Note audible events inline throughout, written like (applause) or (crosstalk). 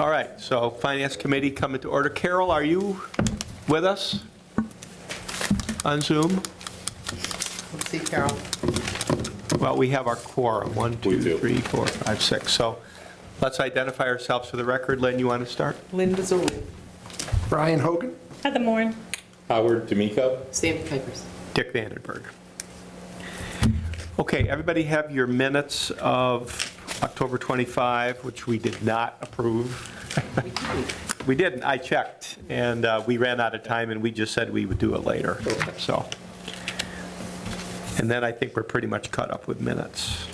All right, so Finance Committee coming to order. Carol, are you with us on Zoom? Let's see, Carol. Well, we have our quorum, one, We two, do. three, four, five, six. So let's identify ourselves for the record. Lynn, you want to start? Linda Zoli. Brian Hogan? Heather Moore. Howard D'Amico? Sandy Kuipers. Dick Vandenberg. Okay, everybody have your minutes of October 25, which we did not approve. We didn't, I checked, and uh, we ran out of time, and we just said we would do it later, so. And then I think we're pretty much caught up with minutes.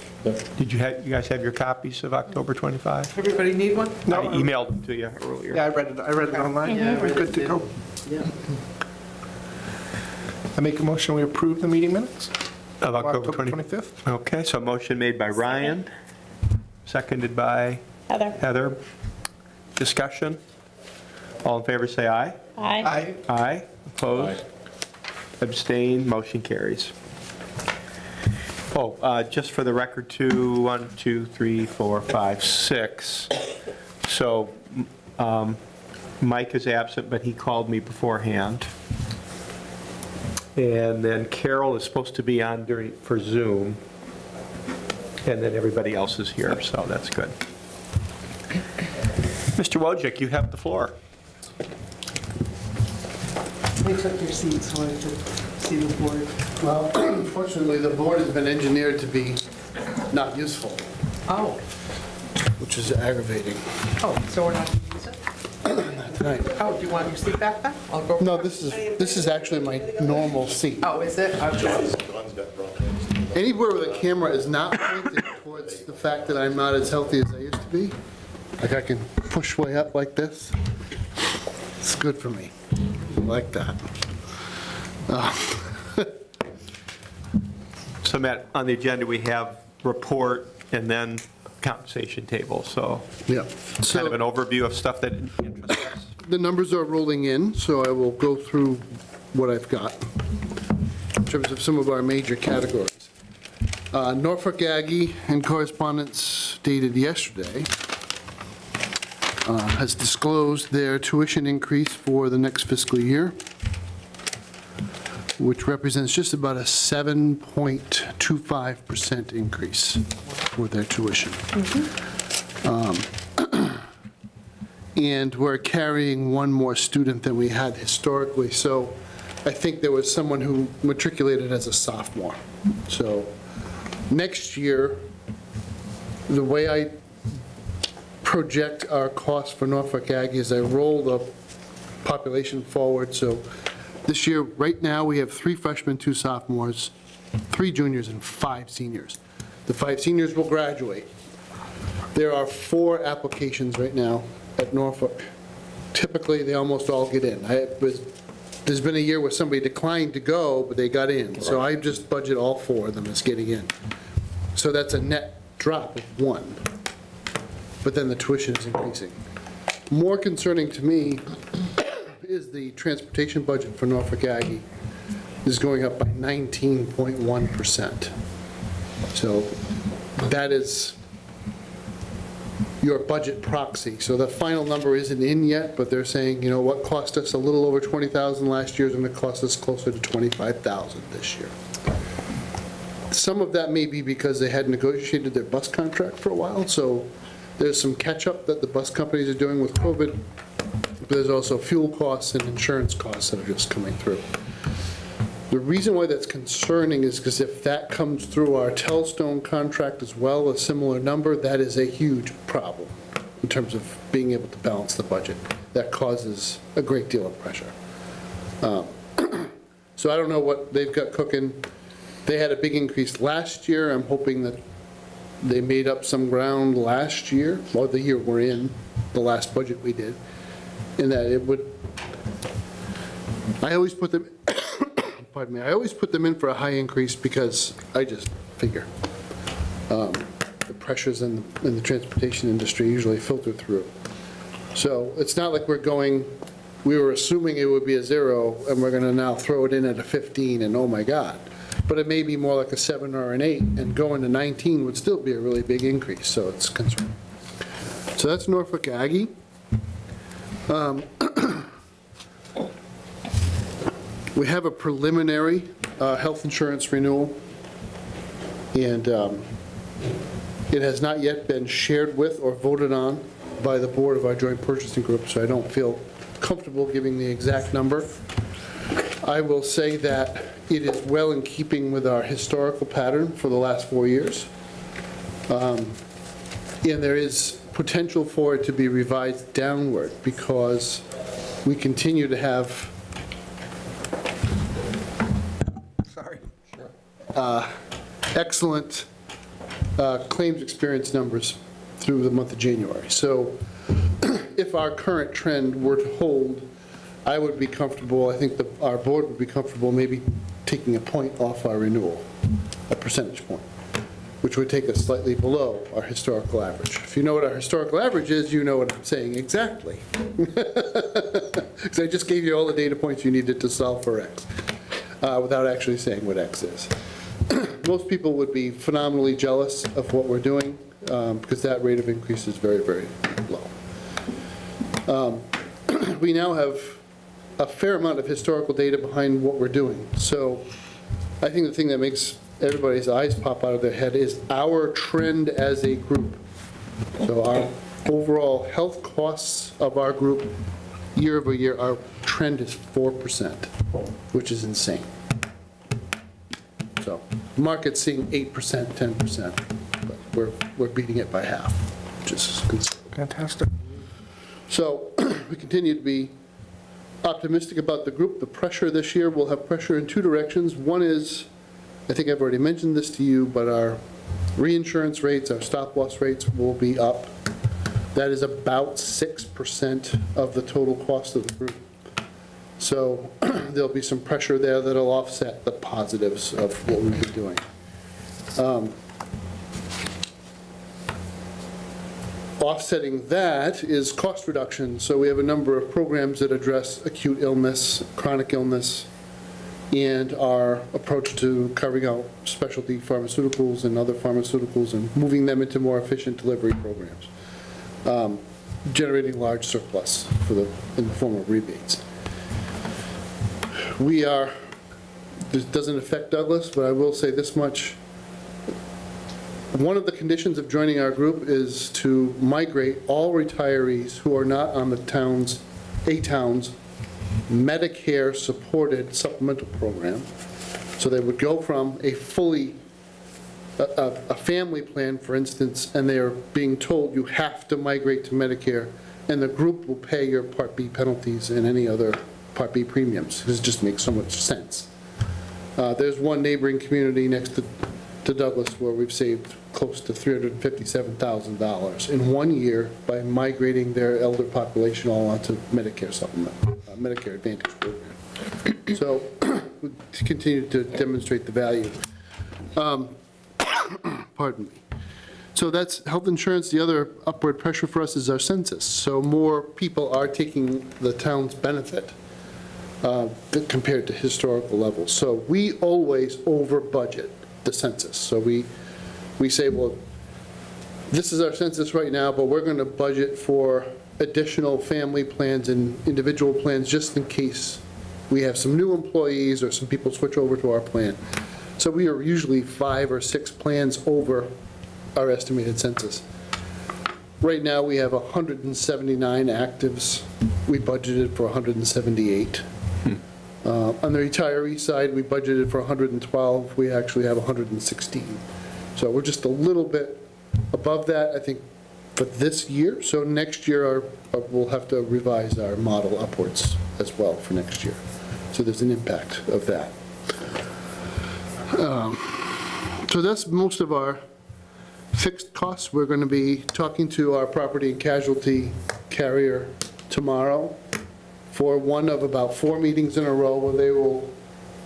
Did you have, you guys have your copies of October 25? Everybody need one? I emailed them to you earlier. Yeah. I read it, I read it online. Yeah, I read Good it to go. Yeah. I make a motion, we approve the meeting minutes? Of October October 20. 25th? Okay, so motion made by Ryan, seconded by Heather. Heather. Discussion? All in favor, say aye. Aye. Aye. Aye. Opposed? Abstain, motion carries. Oh, uh, just for the record, two, one, two, three, four, five, six. So um, Mike is absent, but he called me beforehand. And then Carol is supposed to be on during, for Zoom. And then everybody else is here, so that's good. Mr. Wojcik, you have the floor. They took your seat, so I could see the board. Well, (clears throat) unfortunately, the board has been engineered to be not useful, Oh, which is aggravating. oh, so we're not going to use it? (coughs) Tonight. Oh, do you want your seat back then? I'll go. No, this is, this is actually my normal seat. Oh, is it? Okay. Anywhere where the camera is not pointed towards the fact that I'm not as healthy as I used to be, like I can push way up like this, it's good for me, I like that. (laughs) So Matt, on the agenda, we have report and then compensation table, so Yeah. kind of an overview of stuff that interests us. the numbers are rolling in, so I will go through what I've got in terms of some of our major categories. Uh, Norfolk Aggie in correspondence dated yesterday uh, has disclosed their tuition increase for the next fiscal year, which represents just about a 7.25% increase for their tuition. Um, (clears throat) And we're carrying one more student than we had historically, so I think there was someone who matriculated as a sophomore. So next year, the way I project our cost for Norfolk Aggie is I roll the population forward, so this year, right now, we have three freshmen, two sophomores, three juniors, and five seniors. The five seniors will graduate. There are four applications right now at Norfolk. Typically, they almost all get in. I was, there's been a year where somebody declined to go, but they got in. So I just budget all four of them as getting in. So that's a net drop of one. But then the tuition is increasing. More concerning to me is the transportation budget for Norfolk Aggie is going up by 19.1%. So that is your budget proxy. So the final number isn't in yet, but they're saying, you know, what cost us a little over 20,000 last year is going to cost us closer to 25,000 this year. Some of that may be because they had negotiated their bus contract for a while, so there's some catch-up that the bus companies are doing with COVID. But There's also fuel costs and insurance costs that are just coming through. The reason why that's concerning is because if that comes through our Telstone contract as well, a similar number, that is a huge problem in terms of being able to balance the budget. That causes a great deal of pressure. Um, (clears throat) So I don't know what they've got cooking. They had a big increase last year. I'm hoping that they made up some ground last year, or the year we're in, the last budget we did, in that it would, I always put them, pardon me, I always put them in for a high increase because I just figure um, the pressures in, the- in the transportation industry usually filter through. So it's not like we're going, we were assuming it would be a zero, and we're gonna now throw it in at a 15, and oh my God. But it may be more like a seven or an eight, and going to 19 would still be a really big increase, so it's concerning. So that's Norfolk Aggie. Um, We have a preliminary uh, health insurance renewal, and um, it has not yet been shared with or voted on by the board of our joint purchasing group, so I don't feel comfortable giving the exact number. I will say that it is well in keeping with our historical pattern for the last four years. Um, And there is potential for it to be revised downward because we continue to have excellent uh, claims experience numbers through the month of January. So (clears throat) if our current trend were to hold, I would be comfortable, I think the- our board would be comfortable maybe taking a point off our renewal, a percentage point, which would take us slightly below our historical average. If you know what our historical average is, you know what I'm saying exactly. (laughs) Because I just gave you all the data points you needed to solve for X, uh, without actually saying what X is (clears throat) most people would be phenomenally jealous of what we're doing, um, because that rate of increase is very, very low. Um, (clears throat) We now have a fair amount of historical data behind what we're doing. So I think the thing that makes everybody's eyes pop out of their head is our trend as a group. So our overall health costs of our group, year over year, our trend is 4%, which is insane. Market's seeing 8%, 10%, but we're, we're beating it by half, which is considerable. Fantastic. So, (clears throat) we continue to be optimistic about the group. The pressure this year, we'll have pressure in two directions. One is, I think I've already mentioned this to you, but our reinsurance rates, our stop-loss rates will be up. That is about 6% of the total cost of the group. So (clears throat) there'll be some pressure there that'll offset the positives of what we've been doing. Um, Offsetting that is cost reduction. So we have a number of programs that address acute illness, chronic illness, and our approach to carving out specialty pharmaceuticals and other pharmaceuticals and moving them into more efficient delivery programs, um, generating large surplus for the, in the form of rebates. We are, this doesn't affect Douglas, but I will say this much. One of the conditions of joining our group is to migrate all retirees who are not on the town's, a town's Medicare-supported supplemental program. So they would go from a fully, a, a, a family plan, for instance, and they are being told you have to migrate to Medicare, and the group will pay your Part B penalties and any other Part B premiums. This just makes so much sense. Uh, There's one neighboring community next to, to Douglas where we've saved close to $357,000 in one year by migrating their elder population all onto Medicare supplement, uh, Medicare Advantage program. So (clears throat) we continue to demonstrate the value. Um, (coughs) Pardon me. So that's health insurance. The other upward pressure for us is our census. So more people are taking the town's benefit uh, compared to historical levels. So we always over budget the census. So we, we say, well, this is our census right now, but we're going to budget for additional family plans and individual plans just in case we have some new employees or some people switch over to our plan. So we are usually five or six plans over our estimated census. Right now, we have 179 actives. We budgeted for 178. Uh, On the retiree side, we budgeted for 112, we actually have 116. So we're just a little bit above that, I think, for this year. So next year, our- uh, we'll have to revise our model upwards as well for next year. So there's an impact of that. Um, So that's most of our fixed costs. We're going to be talking to our property and casualty carrier tomorrow for one of about four meetings in a row where they will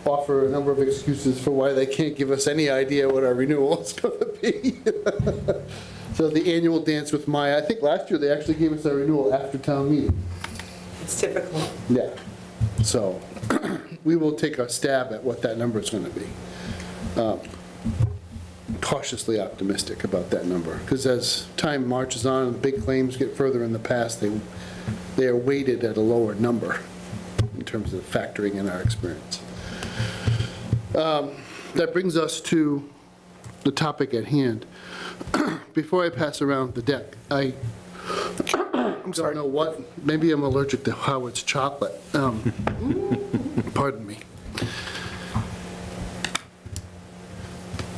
offer a number of excuses for why they can't give us any idea what our renewal is going to be. (laughs) So the annual dance with MIIA, I think last year they actually gave us our renewal after town meeting. It's typical. Yeah. So (clears throat) we will take a stab at what that number is going to be. Um, cautiously optimistic about that number, because as time marches on and big claims get further in the past, they, they are weighted at a lower number in terms of factoring in our experience. Um, That brings us to the topic at hand. (clears throat) Before I pass around the deck, I (coughs) I'm sorry. don't know what, maybe I'm allergic to Howard's chocolate. Um, (laughs) Pardon me.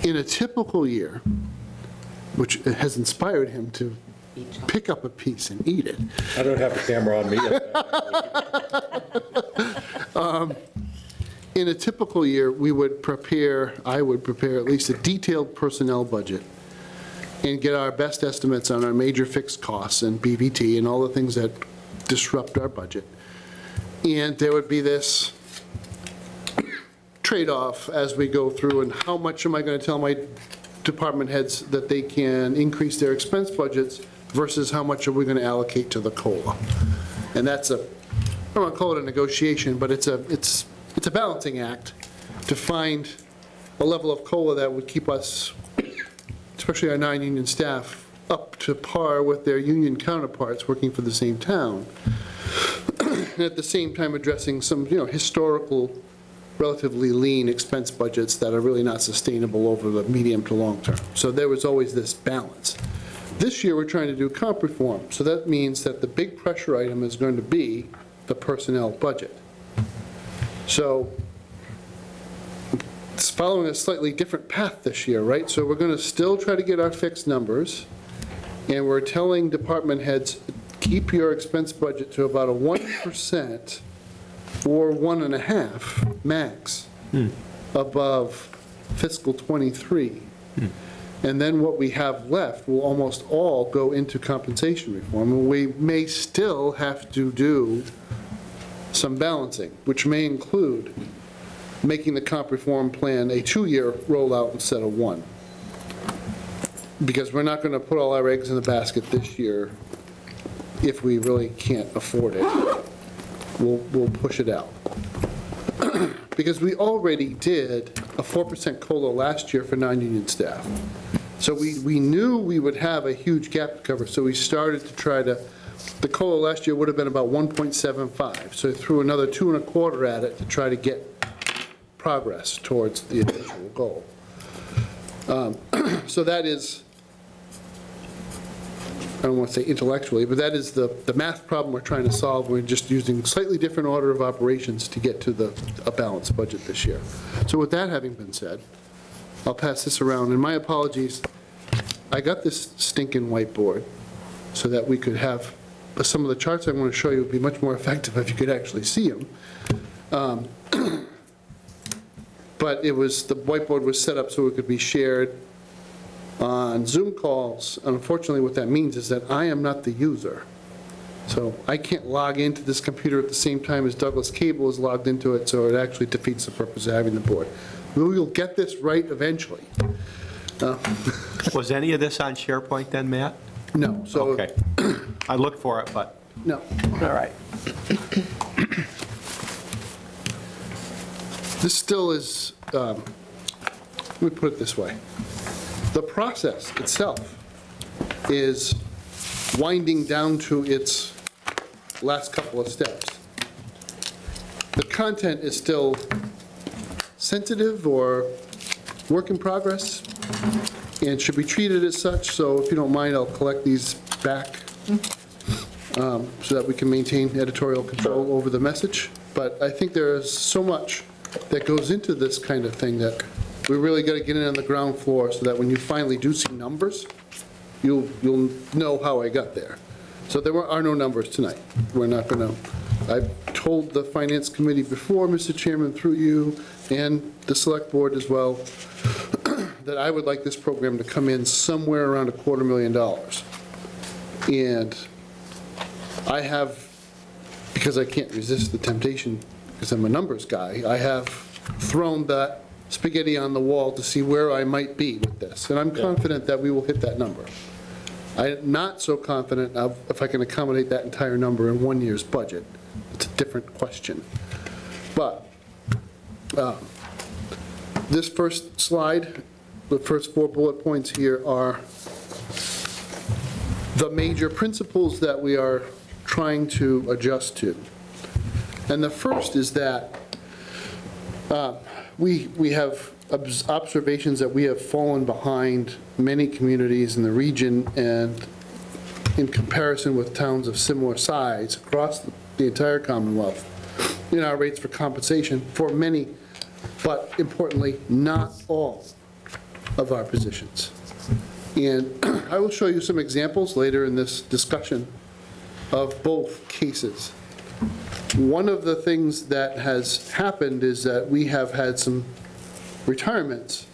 In a typical year, which has inspired him to pick up a piece and eat it, I don't have a camera on me. (laughs) Um, in a typical year, we would prepare, I would prepare at least a detailed personnel budget and get our best estimates on our major fixed costs and BVT and all the things that disrupt our budget. And there would be this (coughs) trade-off as we go through, and how much am I going to tell my department heads that they can increase their expense budgets versus how much are we going to allocate to the COLA? And that's a, I don't want to call it a negotiation, but it's a, it's, it's a balancing act to find a level of COLA that would keep us, especially our non-union staff, up to par with their union counterparts working for the same town. And (clears throat) at the same time addressing some, you know, historical, relatively lean expense budgets that are really not sustainable over the medium to long term. So there was always this balance. This year, we're trying to do comp reform, so that means that the big pressure item is going to be the personnel budget. So it's following a slightly different path this year, right? So we're going to still try to get our fixed numbers, and we're telling department heads, keep your expense budget to about a 1% or one and a half max hmm. above fiscal '23. And then what we have left will almost all go into compensation reform. And we may still have to do some balancing, which may include making the comp reform plan a two-year rollout instead of one. Because we're not going to put all our eggs in the basket this year if we really can't afford it. We'll, we'll push it out. (clears throat) Because we already did a 4% COLA last year for non-union staff. So we, we knew we would have a huge gap to cover, so we started to try to, the COLA last year would have been about 1.75, so threw another two and a quarter at it to try to get progress towards the eventual goal. Um, (clears throat) So that is, I don't want to say intellectually, but that is the, the math problem we're trying to solve. We're just using slightly different order of operations to get to the, a balanced budget this year. So with that having been said, I'll pass this around, and my apologies, I got this stinking whiteboard so that we could have, some of the charts I want to show you would be much more (laughs) effective if you could actually see them. Um, (clears throat) But it was, the whiteboard was set up so it could be shared on Zoom calls. Unfortunately, what that means is that I am not the user. So I can't log into this computer at the same time as Douglas Cable is logged into it, so it actually defeats the purpose of having the board. We will get this right eventually. (laughs) Was any of this on SharePoint then, Matt? No, so, Okay. I looked for it, but, (coughs) no. all right. This still is, um, let me put it this way. The process itself is winding down to its last couple of steps. The content is still sensitive or work in progress and should be treated as such, so if you don't mind, I'll collect these back um, so that we can maintain editorial control over the message. But I think there is so much that goes into this kind of thing that we really got to get in on the ground floor so that when you finally do see numbers, you'll, you'll know how I got there. So there were- are no numbers tonight. We're not going to, I've told the Finance Committee before, Mr. Chairman, through you, and the Select Board as well, (clears throat) that I would like this program to come in somewhere around a quarter million dollars. And I have, because I can't resist the temptation, because I'm a numbers guy, I have thrown that spaghetti on the wall to see where I might be with this, and I'm confident that we will hit that number. I'm not so confident of if I can accommodate that entire number in one year's budget. It's a different question. But um, this first slide the first four bullet points here are the major principles that we are trying to adjust to. And the first is that uh, we, we have observations that we have fallen behind many communities in the region and in comparison with towns of similar size across the entire Commonwealth in our rates for compensation for many, but importantly, not all of our positions. And (clears throat) I will show you some examples later in this discussion of both cases. One of the things that has happened is that we have had some retirements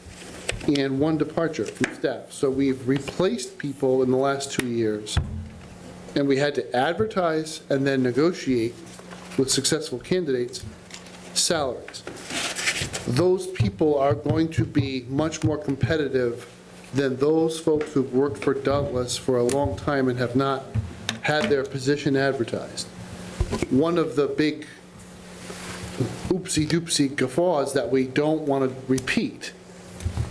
and one departure from staff. So we've replaced people in the last two years, and we had to advertise and then negotiate with successful candidates salaries. Those people are going to be much more competitive than those folks who've worked for Douglas for a long time and have not had their position advertised. One of the big oopsie-doopsie guffaws that we don't want to repeat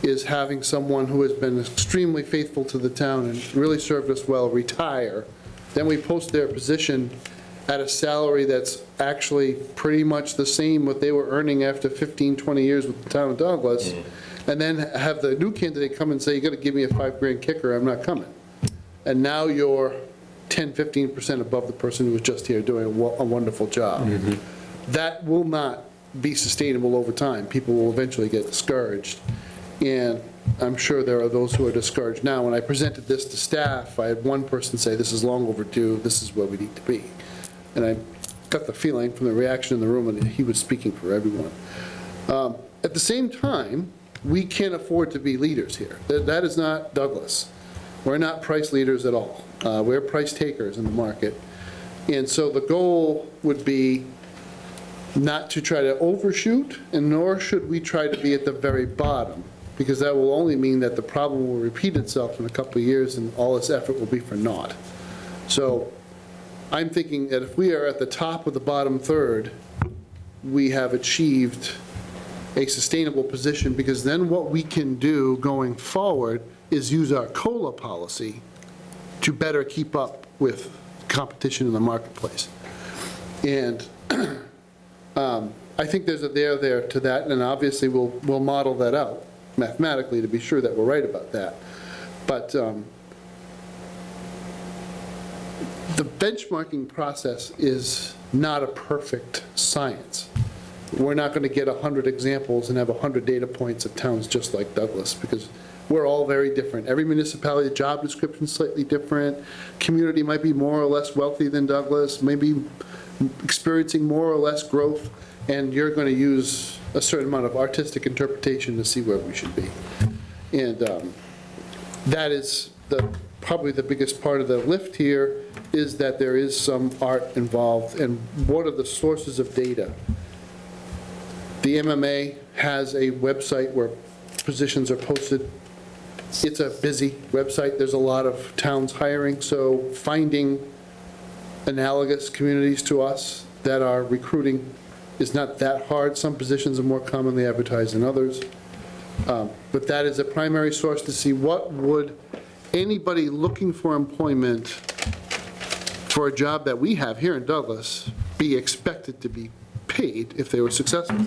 is having someone who has been extremely faithful to the town and really served us well retire. Then we post their position at a salary that's actually pretty much the same what they were earning after 15, 20 years with the town of Douglas. Mm. And then have the new candidate come and say, you got to give me a five grand kicker, I'm not coming. And now you're 10, 15% above the person who was just here doing a wo- a wonderful job. That will not be sustainable over time. People will eventually get discouraged. And I'm sure there are those who are discouraged now. When I presented this to staff, I had one person say, this is long overdue, this is where we need to be. And I got the feeling from the reaction in the room that he was speaking for everyone. Um, At the same time, we can't afford to be leaders here. That that is not Douglas. We're not price leaders at all. Uh, We're price takers in the market. And so the goal would be not to try to overshoot, and nor should we try to be at the very bottom, because that will only mean that the problem will repeat itself in a couple of years, and all this effort will be for naught. So I'm thinking that if we are at the top of the bottom third, we have achieved a sustainable position, because then what we can do going forward is use our COLA policy to better keep up with competition in the marketplace. And (clears throat) um, I think there's a there there to that, and obviously we'll, we'll model that out mathematically to be sure that we're right about that. But um, the benchmarking process is not a perfect science. We're not going to get 100 examples and have 100 data points of towns just like Douglas, because we're all very different. Every municipality, job description is slightly different. Community might be more or less wealthy than Douglas, maybe experiencing more or less growth, and you're going to use a certain amount of artistic interpretation to see where we should be. And um, that is the, probably the biggest part of the lift here, is that there is some art involved, and what are the sources of data? The MMA has a website where positions are posted. It's a busy website, there's a lot of towns hiring, so finding analogous communities to us that are recruiting is not that hard. Some positions are more commonly advertised than others. Um, But that is a primary source to see what would anybody looking for employment for a job that we have here in Douglas be expected to be paid if they were successful.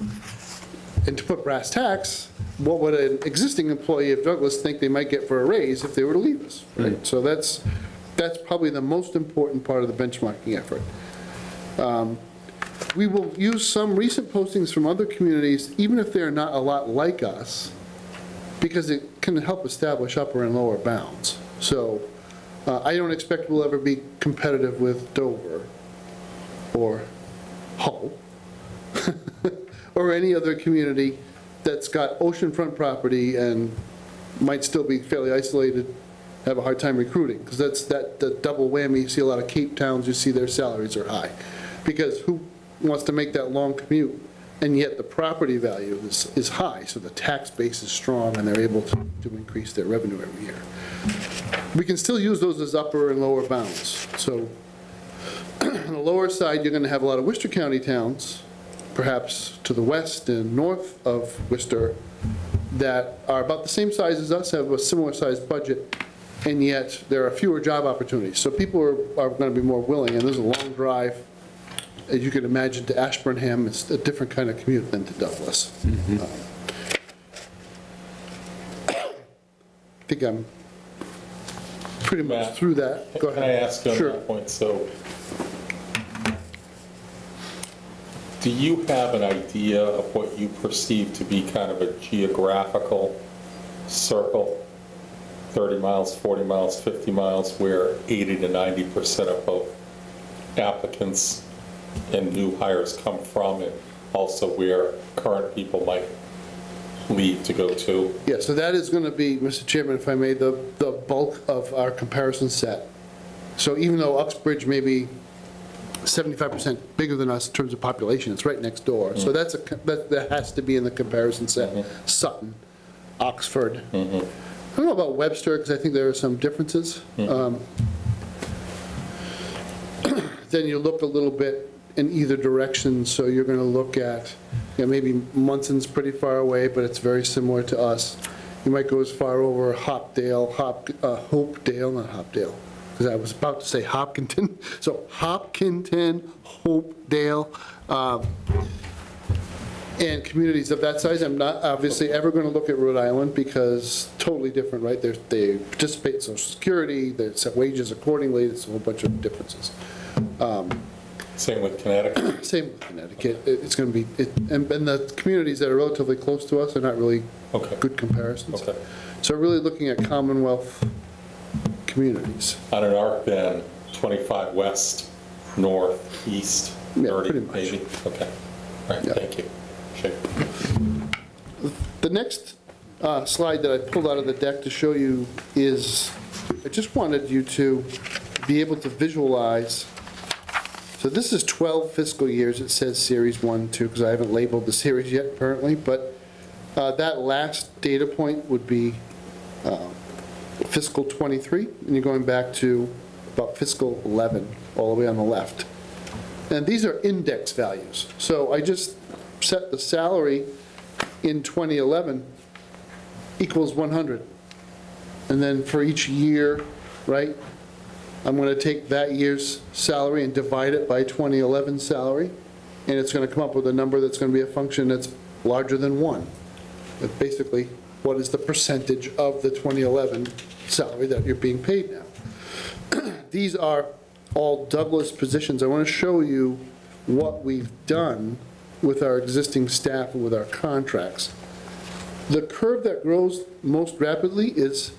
And to put brass tacks, what would an existing employee of Douglas think they might get for a raise if they were to leave us? Right. So that's, that's probably the most important part of the benchmarking effort. Um, We will use some recent postings from other communities, even if they're not a lot like us, because it can help establish upper and lower bounds. So uh, I don't expect we'll ever be competitive with Dover or Hull (laughs) or any other community that's got oceanfront property and might still be fairly isolated, have a hard time recruiting, because that's, that, the double whammy, you see a lot of Cape towns, you see their salaries are high. Because who wants to make that long commute? And yet the property value is, is high, so the tax base is strong, and they're able to, to increase their revenue every year. We can still use those as upper and lower bounds. So (clears throat) on the lower side, you're going to have a lot of Worcester County towns, perhaps to the west and north of Worcester, that are about the same size as us, have a similar sized budget, and yet there are fewer job opportunities. So people are, are going to be more willing, and there's a long drive, as you can imagine, to Ashburnham, it's a different kind of commute than to Douglas. Um, I think I'm pretty much Matt, through that. Go Can I ahead. ask you on Sure. that point? So do you have an idea of what you perceive to be kind of a geographical circle? 30 miles, 40 miles, 50 miles, where 80 to 90% of both applicants and new hires come from, and also where current people might leave to go to? Yeah, so that is going to be, Mr. Chairman, if I may, the, the bulk of our comparison set. So even though Uxbridge may be 75% bigger than us in terms of population, it's right next door. So that's a, that, that has to be in the comparison set. Sutton, Oxford. I don't know about Webster, because I think there are some differences. Um, (clears throat) Then you look a little bit in either direction, so you're going to look at, you know, maybe Monson's pretty far away, but it's very similar to us. You might go as far over Hopdale, Hop, uh, Hopedale, not Hopdale, because I was about to say Hopkinton. (laughs) So Hopkinton, Hopedale, um, and communities of that size. I'm not obviously ever going to look at Rhode Island because totally different, right? They're- They participate in social security, they set wages accordingly, there's a whole bunch of differences. Same with Connecticut? (clears throat) Same with Connecticut, It- it's going to be, it- and and the communities that are relatively close to us are not really Okay. good comparisons. Okay. So really looking at Commonwealth communities. On an arc then, 25 west, north, east, Yeah, 30 pretty much. maybe? Okay, all right, Yeah. thank you. Sure. The next uh, slide that I pulled out of the deck to show you is, I just wanted you to be able to visualize. So this is 12 fiscal years, it says Series 1, 2, because I haven't labeled the series yet apparently, but uh, that last data point would be uh, fiscal '23, and you're going back to about fiscal '11, all the way on the left. And these are index values. So I just set the salary in 2011 equals 100. And then for each year, right, I'm going to take that year's salary and divide it by 2011 salary, and it's going to come up with a number that's going to be a function that's larger than 1. But basically, what is the percentage of the 2011 salary that you're being paid now? (clears throat) These are all Douglas positions. I want to show you what we've done with our existing staff and with our contracts. The curve that grows most rapidly is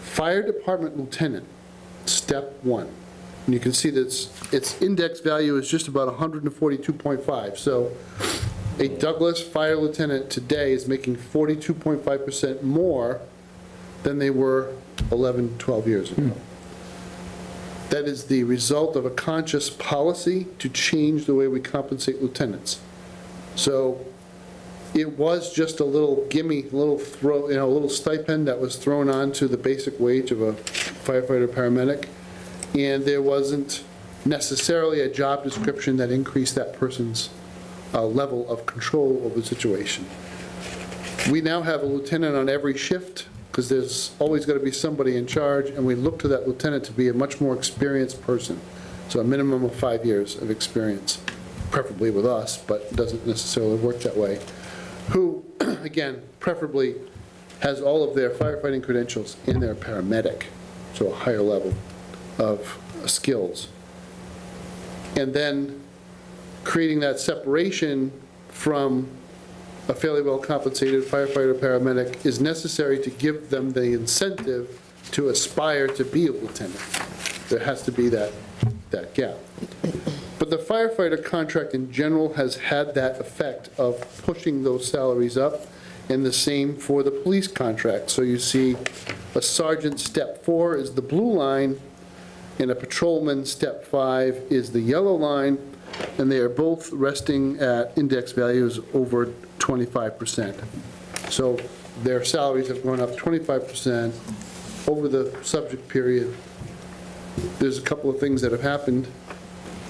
fire department lieutenant, step one. And you can see that its, index value is just about 142.5. So a Douglas fire lieutenant today is making 42.5% more than they were 11, 12 years ago. Hmm. That is the result of a conscious policy to change the way we compensate lieutenants. So it was just a little gimme, a little throw, you know, a little stipend that was thrown onto the basic wage of a firefighter paramedic. And there wasn't necessarily a job description that increased that person's uh, level of control over the situation. We now have a lieutenant on every shift, because there's always got to be somebody in charge, and we look to that lieutenant to be a much more experienced person. So a minimum of five years of experience, preferably with us, but doesn't necessarily work that way. Who, (clears throat) again, preferably has all of their firefighting credentials in their paramedic, so a higher level of skills. And then creating that separation from a fairly well-compensated firefighter, paramedic is necessary to give them the incentive to aspire to be a lieutenant. There has to be that, that gap. But the firefighter contract in general has had that effect of pushing those salaries up, and the same for the police contract. So you see a sergeant, step four is the blue line, and a patrolman, step five, is the yellow line, and they are both resting at index values over 25%. So their salaries have gone up 25% over the subject period. There's a couple of things that have happened.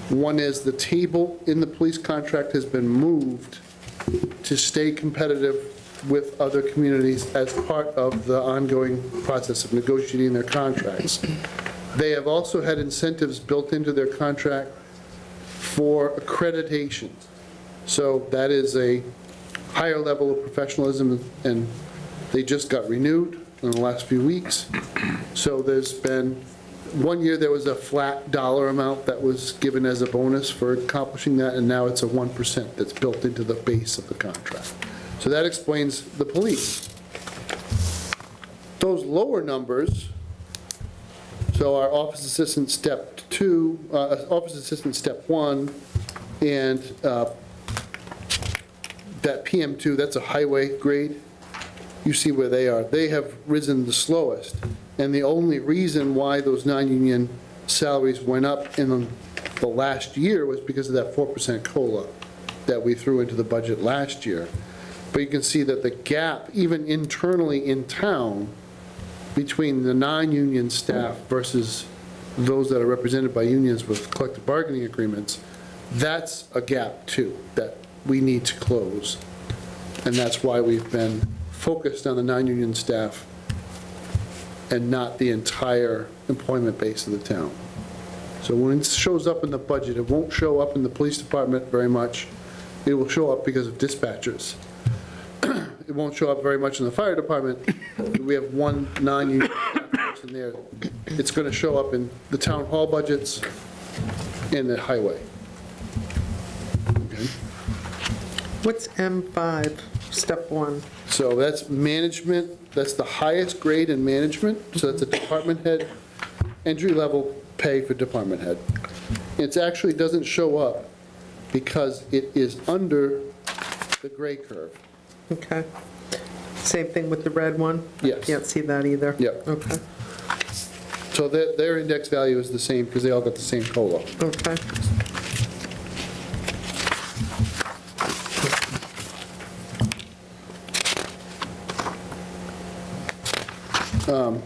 One is the table in the police contract has been moved to stay competitive with other communities as part of the ongoing process of negotiating their contracts. They have also had incentives built into their contract for accreditation. So that is a higher level of professionalism, and they just got renewed in the last few weeks. So there's been, one year there was a flat dollar amount that was given as a bonus for accomplishing that, and now it's a 1% that's built into the base of the contract. So that explains the police. Those lower numbers, so our office assistant step two, uh, office assistant step one, and uh, that PM2, that's a highway grade. You see where they are. They have risen the slowest. And the only reason why those non-union salaries went up in the last year was because of that 4% COLA that we threw into the budget last year. But you can see that the gap, even internally in town, between the non-union staff versus those that are represented by unions with collective bargaining agreements, that's a gap too, that we need to close. And that's why we've been focused on the non-union staff and not the entire employment base of the town. So when it shows up in the budget, it won't show up in the police department very much. It will show up because of dispatchers. (clears throat) It won't show up very much in the fire department. (laughs) We have one non-union person there. It's going to show up in the town hall budgets and the highway. Okay? What's M5, step one? So that's management, that's the highest grade in management, so that's a department head, entry-level pay for department head. It actually doesn't show up because it is under the gray curve. Okay. Same thing with the red one? Yes. Can't see that either? Yep. Okay, So their, their index value is the same because they all got the same COLA. okay. Um,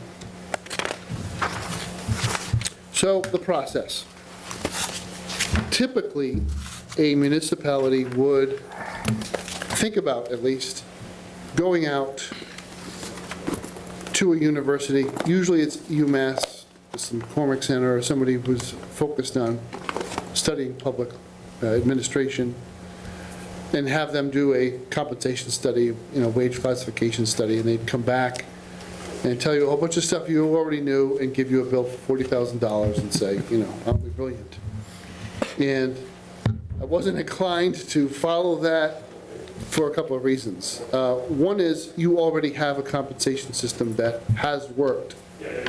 so the process. Typically, a municipality would think about, at least, going out to a university, usually it's UMass, some Cormac Center, or somebody who's focused on studying public uh, administration, and have them do a compensation study, you know, wage classification study, and they'd come back and tell you a whole bunch of stuff you already knew and give you a bill for $40,000 and say, you know, aren't we brilliant? And I wasn't inclined to follow that for a couple of reasons. Uh, One is you already have a compensation system that has worked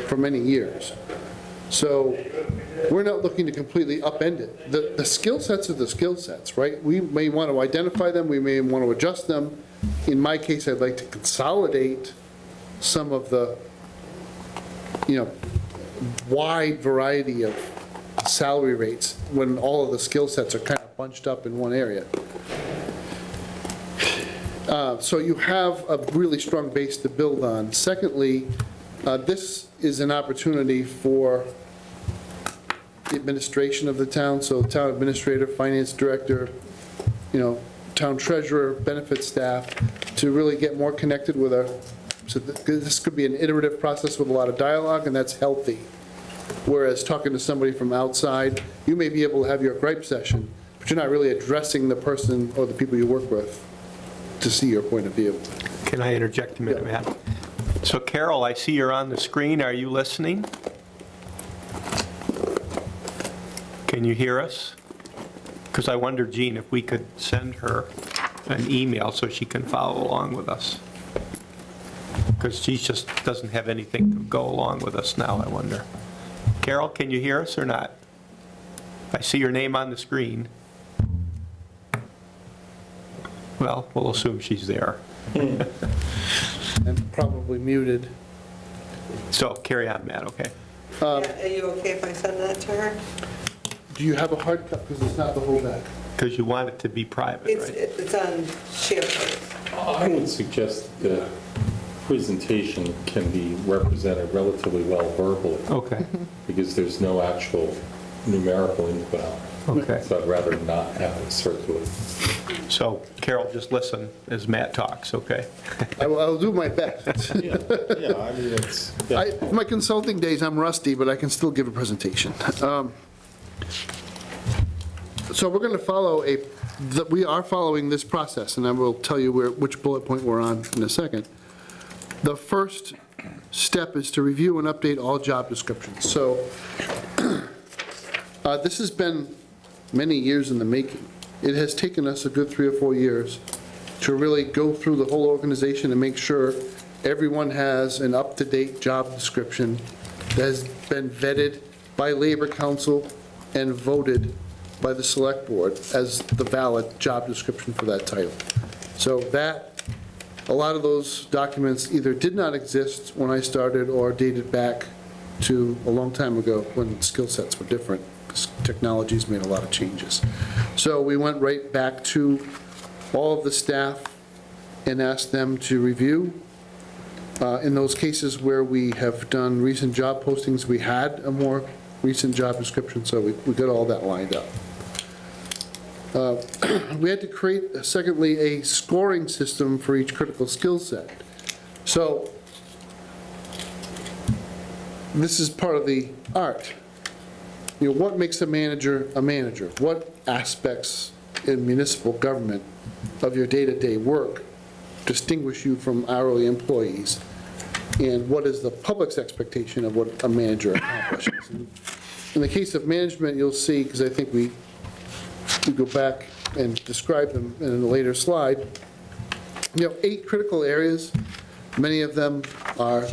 for many years. So we're not looking to completely upend it. The, the skill sets are the skill sets, right? We may want to identify them, we may want to adjust them. In my case, I'd like to consolidate some of the, you know, wide variety of salary rates when all of the skill sets are kind of bunched up in one area. Uh, So you have a really strong base to build on. Secondly, uh, this is an opportunity for the administration of the town, so town administrator, finance director, you know, town treasurer, benefit staff, to really get more connected with our, so th- this could be an iterative process with a lot of dialogue, and that's healthy. Whereas talking to somebody from outside, you may be able to have your gripe session, but you're not really addressing the person or the people you work with to see your point of view. Can I interject a minute, Matt? So Carol, I see you're on the screen. Are you listening? Can you hear us? Because I wonder, Gene, if we could send her an email so she can follow along with us. Because she just doesn't have anything to go along with us now, I wonder. Carol, can you hear us or not? I see your name on the screen. Well, we'll assume she's there. Hmm. And probably muted. So carry on, Matt, okay? Uh, yeah. Are you okay if I send that to her? Do you have a hard copy? Because it's not the whole back. Because you want it to be private, It's, right? it's on SharePoint. I would suggest the presentation can be represented relatively well verbally, Okay. because there's no actual numerical input out. Okay. So I'd rather not have it circulate. So Carol, just listen as Matt talks, okay? I will, I'll do my best. Yeah, yeah, I mean, it's, yeah. I, my consulting days, I'm rusty, but I can still give a presentation. Um, So we're going to follow a, that we are following this process, and I will tell you where, which bullet point we're on in a second. The first step is to review and update all job descriptions. So (clears throat) uh, this has been many years in the making. It has taken us a good three or four years to really go through the whole organization and make sure everyone has an up-to-date job description that has been vetted by Labor Counsel and voted by the Select Board as the valid job description for that title. So that, a lot of those documents either did not exist when I started or dated back to a long time ago when skill sets were different, technology's made a lot of changes. So we went right back to all of the staff and asked them to review. Uh, In those cases where we have done recent job postings, we had a more recent job description, so we we got all that lined up. Uh, (clears throat) We had to create, secondly, a scoring system for each critical skill set. So this is part of the art. You know, what makes a manager a manager? What aspects in municipal government of your day-to-day work distinguish you from hourly employees? And what is the public's expectation of what a manager accomplishes? In the case of management, you'll see, because I think we, we go back and describe them in a later slide, you have eight critical areas. Many of them are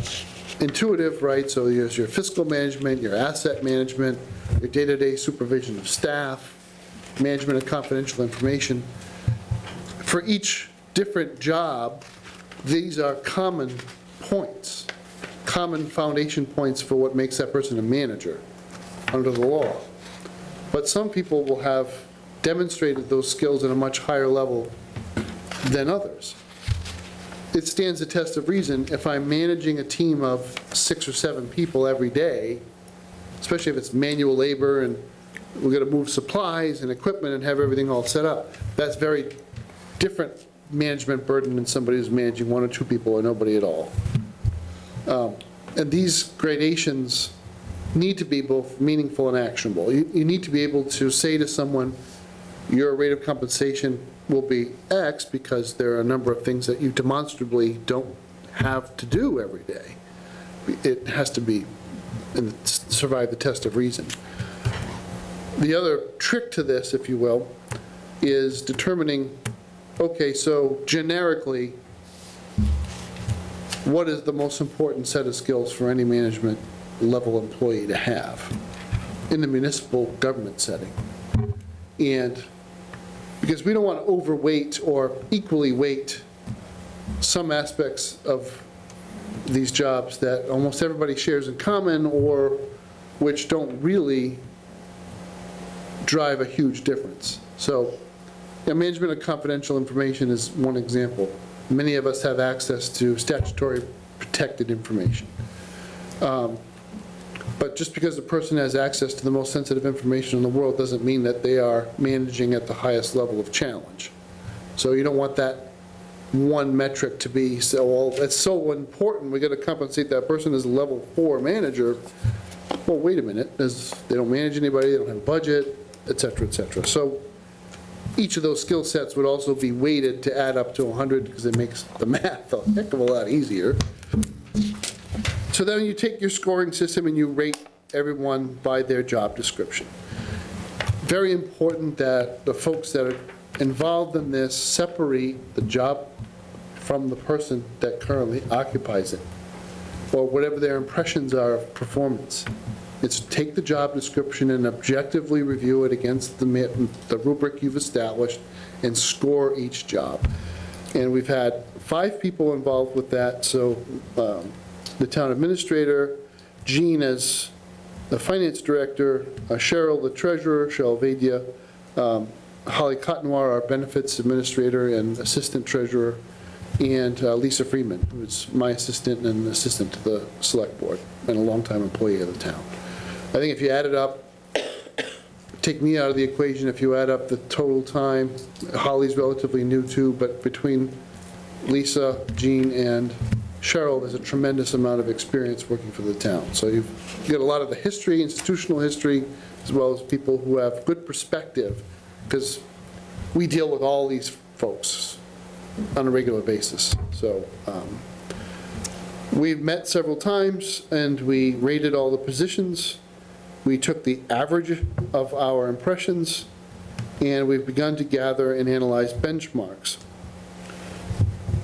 intuitive, right? So there's your fiscal management, your asset management, your day-to-day supervision of staff, management of confidential information. For each different job, these are common points, common foundation points for what makes that person a manager under the law. But some people will have demonstrated those skills at a much higher level than others. It stands the test of reason if I'm managing a team of six or seven people every day, especially if it's manual labor and we're gonna move supplies and equipment and have everything all set up. That's very different management burden than somebody who's managing one or two people or nobody at all. Um, And these gradations need to be both meaningful and actionable. You, you need to be able to say to someone, your rate of compensation will be X because there are a number of things that you demonstrably don't have to do every day. It has to be, and survive the test of reason. The other trick to this, if you will, is determining, okay, so generically, what is the most important set of skills for any management level employee to have in the municipal government setting? And because we don't want to overweight or equally weight some aspects of these jobs that almost everybody shares in common or which don't really drive a huge difference. So, yeah, management of confidential information is one example. Many of us have access to statutory protected information. Um, But just because a person has access to the most sensitive information in the world doesn't mean that they are managing at the highest level of challenge. So you don't want that one metric to be, so, well, it's so important, we gotta compensate that person as a level four manager. Well, wait a minute, there's, they don't manage anybody, they don't have a budget, et cetera, et cetera. So each of those skill sets would also be weighted to add up to 100, because it makes the (laughs) math a heck of a lot easier. So then you take your scoring system and you rate everyone by their job description. Very important that the folks that are involved in this separate the job from the person that currently occupies it, or whatever their impressions are of performance. It's take the job description and objectively review it against the the rubric you've established and score each job. And we've had five people involved with that, so um, the town administrator, Jean as the finance director, uh, Cheryl, the treasurer, Cheryl Vadia, um, Holly Cottonwar, our benefits administrator and assistant treasurer, and uh, Lisa Freeman, who's my assistant and assistant to the select board, and a longtime employee of the town. I think if you add it up take me out of the equation if you add up the total time. Holly's relatively new too, but between Lisa, Jean, and Cheryl, there's a tremendous amount of experience working for the town. So you've got a lot of the history, institutional history, as well as people who have good perspective, because we deal with all these folks on a regular basis. So um, we've met several times, and we rated all the positions. We took the average of our impressions, and we've begun to gather and analyze benchmarks.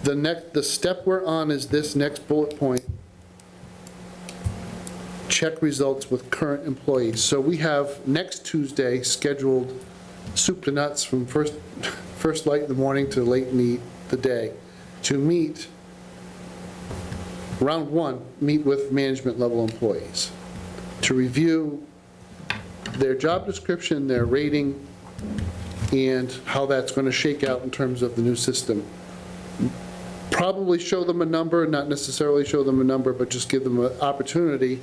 The next, the step we're on is this next bullet point. Check results with current employees. So we have next Tuesday scheduled soup to nuts from first, (laughs) first light in the morning to late in the, the day to meet, round one, meet with management level employees to review their job description, their rating, and how that's going to shake out in terms of the new system probably show them a number, not necessarily show them a number, but just give them an opportunity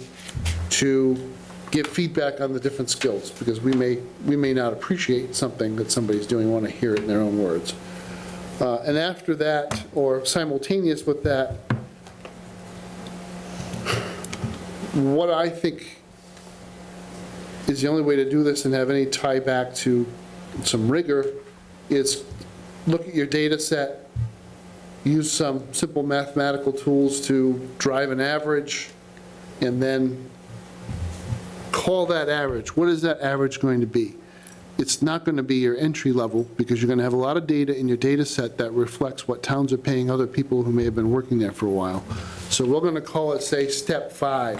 to give feedback on the different skills, because we may, we may not appreciate something that somebody's doing, we want to hear it in their own words. Uh, And after that, or simultaneous with that, what I think is the only way to do this and have any tie back to some rigor is look at your data set, use some simple mathematical tools to drive an average, and then call that average. What is that average going to be? It's not going to be your entry level, because you're going to have a lot of data in your data set that reflects what towns are paying other people who may have been working there for a while. So we're going to call it, say, step five,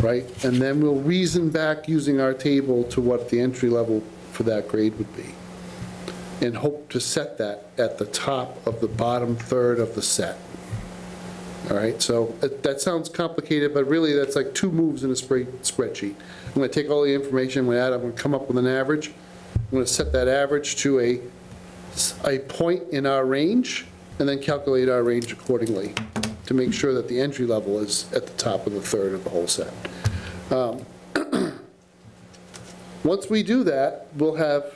right? And then we'll reason back using our table to what the entry level for that grade would be and hope to set that at the top of the bottom third of the set. All right, so that that sounds complicated, but really, that's like two moves in a spreadsheet. I'm going to take all the information, I'm going to add, I'm going to come up with an average. I'm going to set that average to a, a point in our range, and then calculate our range accordingly to make sure that the entry level is at the top of the third of the whole set. Um, (clears throat) Once we do that, we'll have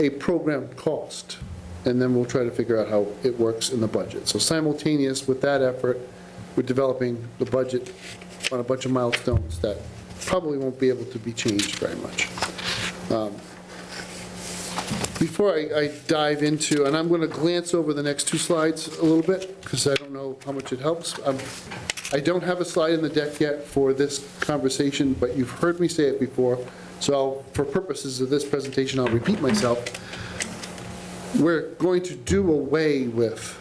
a program cost, and then we'll try to figure out how it works in the budget. So simultaneous with that effort, we're developing the budget on a bunch of milestones that probably won't be able to be changed very much. Um, Before I I dive into, and I'm going to glance over the next two slides a little bit, because I don't know how much it helps. Um, I don't have a slide in the deck yet for this conversation, but you've heard me say it before, so I'll- for purposes of this presentation, I'll repeat myself. We're going to do away with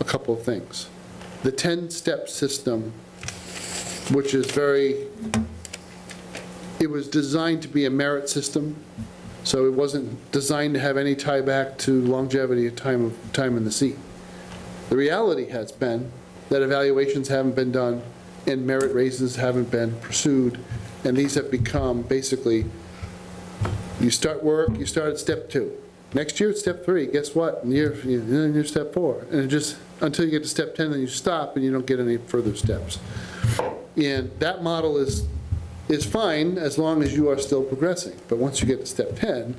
a couple of things. The 10-step system, which is very, it was designed to be a merit system, so it wasn't designed to have any tie back to longevity of time of, time in the seat. The reality has been that evaluations haven't been done and merit raises haven't been pursued, and these have become basically, you start work, you start at step two. Next year, step three, guess what? And you're, you're step four. And just, until you get to step 10, then you stop and you don't get any further steps. And that model is, is fine as long as you are still progressing. But once you get to step 10,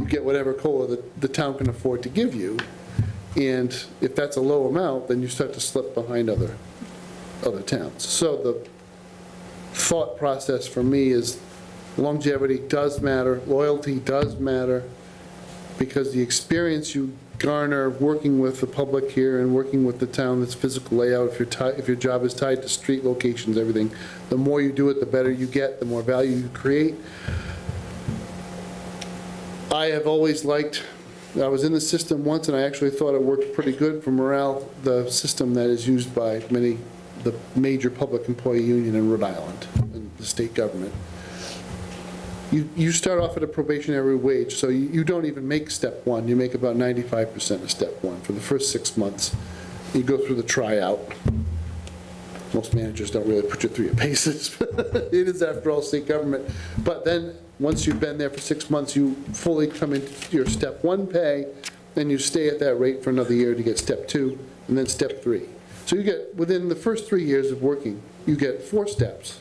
you get whatever COLA that the town can afford to give you. And if that's a low amount, then you start to slip behind other, other towns. So the thought process for me is longevity does matter, loyalty does matter, because the experience you garner working with the public here and working with the town, this physical layout, if your if your job is tied to street locations, everything, the more you do it, the better you get, the more value you create. I have always liked, I was in the system once, and I actually thought it worked pretty good for morale, the system that is used by many, the major public employee union in Rhode Island, and the state government. You, you start off at a probationary wage, so you, you don't even make step one, you make about 95% of step one for the first six months. You go through the tryout. Most managers don't really put you through your paces. (laughs) It is after all state government. But then, once you've been there for six months, you fully come into your step one pay, then you stay at that rate for another year to get step two, and then step three. So you get, within the first three years of working, you get four steps.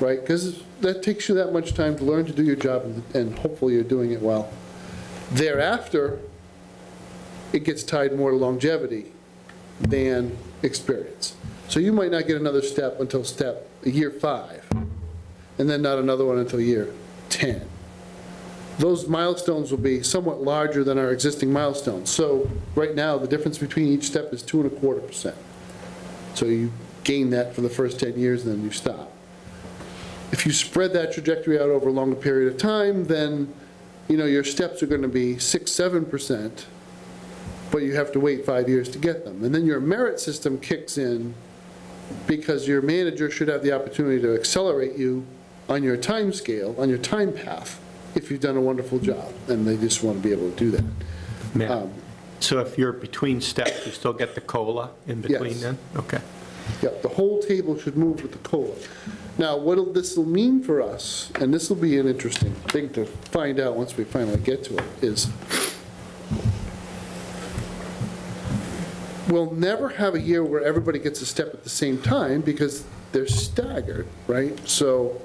Right? Because that takes you that much time to learn to do your job, and- hopefully you're doing it well. Thereafter, it gets tied more to longevity than experience. So you might not get another step until step, year five, and then not another one until year 10. Those milestones will be somewhat larger than our existing milestones. So right now, the difference between each step is two and a quarter percent. So you gain that for the first 10 years, and then you stop. If you spread that trajectory out over a longer period of time, then, you know, your steps are going to be 6, 7%, but you have to wait five years to get them. And then your merit system kicks in because your manager should have the opportunity to accelerate you on your time scale, on your time path, if you've done a wonderful job, and they just want to be able to do that. Um, So if you're between steps, you still get the COLA in between Yes. then? Okay. Yeah, the whole table should move with the COLA. Now, what this will mean for us, and this will be an interesting thing to find out once we finally get to it, is we'll never have a year where everybody gets a step at the same time because they're staggered, right? So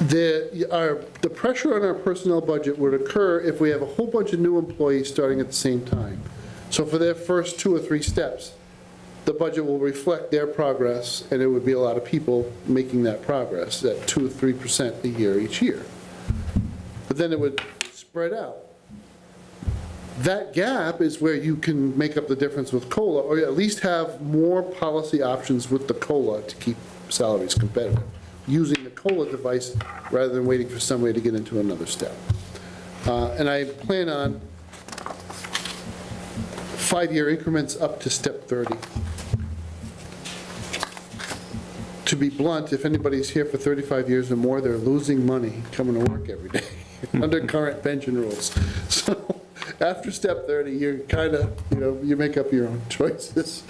the, our, the pressure on our personnel budget would occur if we have a whole bunch of new employees starting at the same time. So for their first two or three steps, the budget will reflect their progress, and it would be a lot of people making that progress, at 2 or 3% a year each year. But then it would spread out. That gap is where you can make up the difference with COLA, or at least have more policy options with the COLA to keep salaries competitive, using the COLA device rather than waiting for somebody to get into another step. Uh, And I plan on five-year increments up to step 30. To be blunt, if anybody's here for 35 years or more, they're losing money coming to work every day, (laughs) under current pension rules. (laughs) So after step 30, you're kind of, you know, you make up your own (laughs) choices.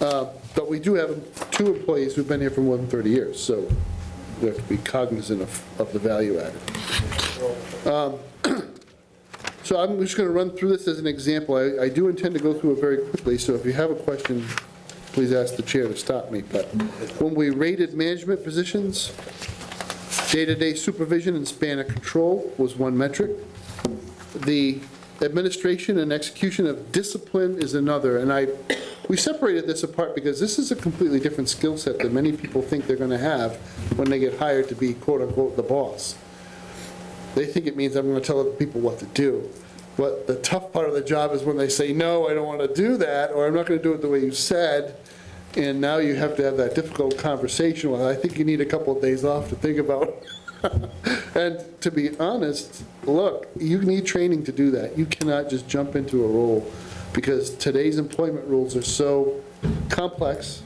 Uh, But we do have two employees who've been here for more than 30 years, so we have to be cognizant of, of the value added. (clears throat) So I'm just going to run through this as an example. I I do intend to go through it very quickly, so if you have a question, please ask the chair to stop me. But when we rated management positions, day-to-day supervision and span of control was one metric. The administration and execution of discipline is another, and I, we separated this apart because this is a completely different skill set that many people think they're going to have when they get hired to be quote-unquote the boss. They think it means I'm going to tell other people what to do. But the tough part of the job is when they say, no, I don't want to do that, or I'm not going to do it the way you said, and now you have to have that difficult conversation, well, I think you need a couple of days off to think about. (laughs) And to be honest, look, you need training to do that. You cannot just jump into a role, because today's employment rules are so complex,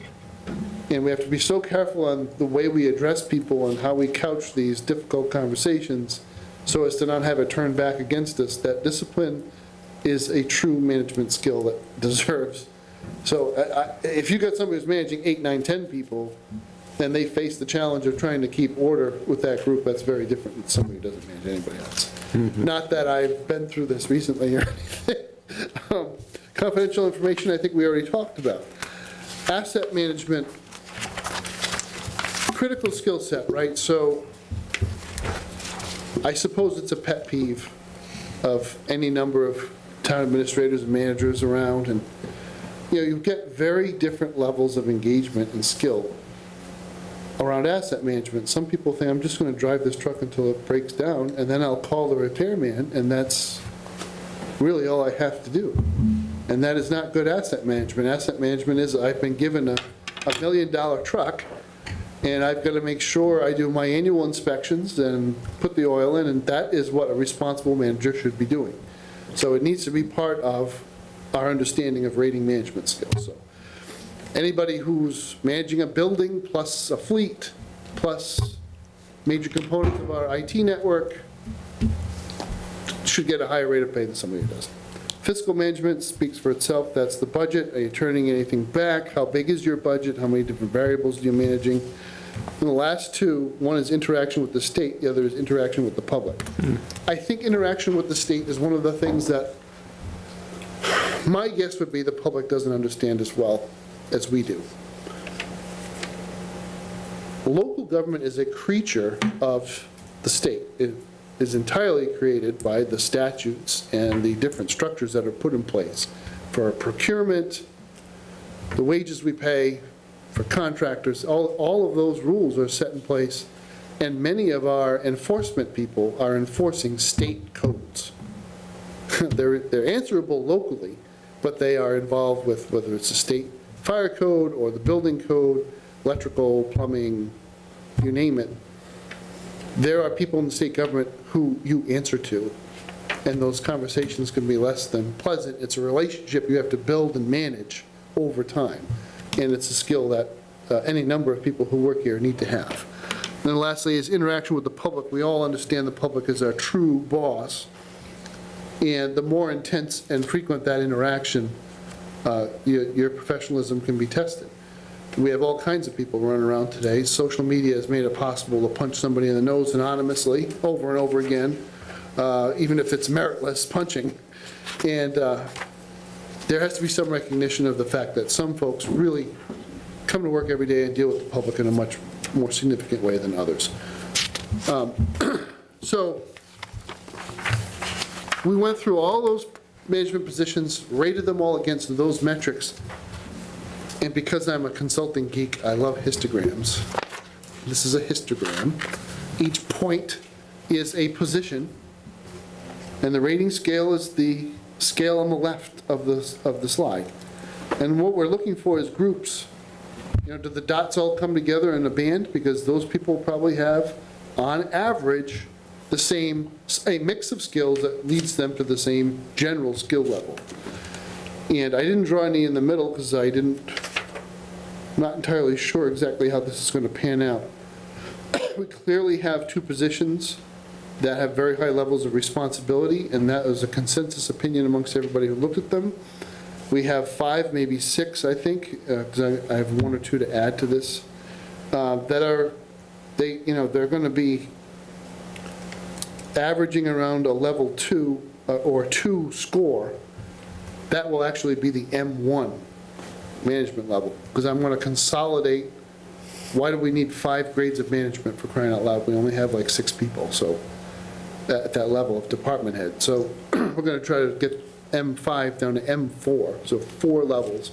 and we have to be so careful on the way we address people and how we couch these difficult conversations so as to not have it turned back against us, that discipline is a true management skill that (laughs) deserves. So I- I- if you got somebody who's managing eight, nine, 10 people, and they face the challenge of trying to keep order with that group, that's very different than somebody who doesn't manage anybody else. Not that I've been through this recently or (laughs) anything. Um, Confidential information, I think we already talked about. Asset management, critical skill set, right? So I suppose it's a pet peeve of any number of town administrators and managers around, and, you know, you get very different levels of engagement and skill around asset management. Some people think, I'm just gonna drive this truck until it breaks down, and then I'll call the repairman, and that's really all I have to do. And that is not good asset management. Asset management is, I've been given a, a million-dollar truck, and I've got to make sure I do my annual inspections and put the oil in, and that is what a responsible manager should be doing. So it needs to be part of our understanding of rating management skills, so. Anybody who's managing a building plus a fleet, plus major components of our IT network, should get a higher rate of pay than somebody who doesn't. Fiscal management speaks for itself, that's the budget, are you turning anything back? How big is your budget, how many different variables are you managing? And the last two, one is interaction with the state, the other is interaction with the public. Hmm. I think interaction with the state is one of the things that, my guess would be the public doesn't understand as well as we do. local government is a creature of the state. It is entirely created by the statutes and the different structures that are put in place for procurement, the wages we pay, for contractors, all, all of those rules are set in place, and many of our enforcement people are enforcing state codes. (laughs) They're, they're answerable locally, but they are involved with whether it's the state fire code or the building code, electrical, plumbing, you name it. There are people in the state government who you answer to, and those conversations can be less than pleasant. It's a relationship you have to build and manage over time, and it's a skill that uh, any number of people who work here need to have. And then lastly is interaction with the public. We all understand the public is our true boss, and the more intense and frequent that interaction, uh, your your professionalism can be tested. We have all kinds of people running around today. Social media has made it possible to punch somebody in the nose anonymously over and over again, uh, even if it's meritless punching. And uh, there has to be some recognition of the fact that some folks really come to work every day and deal with the public in a much more significant way than others. Um, (clears throat) So we went through all those management positions, rated them all against those metrics, and because I'm a consulting geek, I love histograms. This is a histogram. Each point is a position, and the rating scale is the scale on the left of the, of the slide. And what we're looking for is groups. You know, do the dots all come together in a band? Because those people probably have, on average, the same, a mix of skills that leads them to the same general skill level. And I didn't draw any in the middle because I didn't, not entirely sure exactly how this is going to pan out. We clearly have two positions that have very high levels of responsibility, and that was a consensus opinion amongst everybody who looked at them. We have five, maybe six, I think, because I I have one or two to add to this, uh, that are, they, you know, they're going to be averaging around a level two uh, or two score. That will actually be the M1 management level, because I'm going to consolidate, why do we need five grades of management for crying out loud? We only have like six people, so, at that level of department head. So (clears throat) we're going to try to get M5 down to M4, so four levels.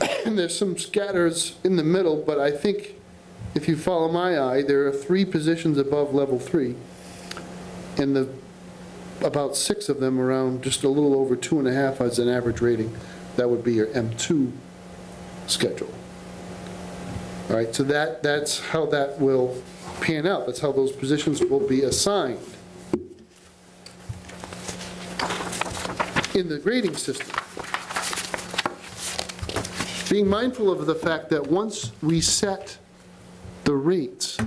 (clears throat) And there's some scatters in the middle, but I think if you follow my eye, there are three positions above level three, and the, about six of them around just a little over two and a half as an average rating. That would be your M2 schedule. All right, so that, that's how that will pan out. That's how those positions will be assigned in the grading system. Being mindful of the fact that once we set the rates,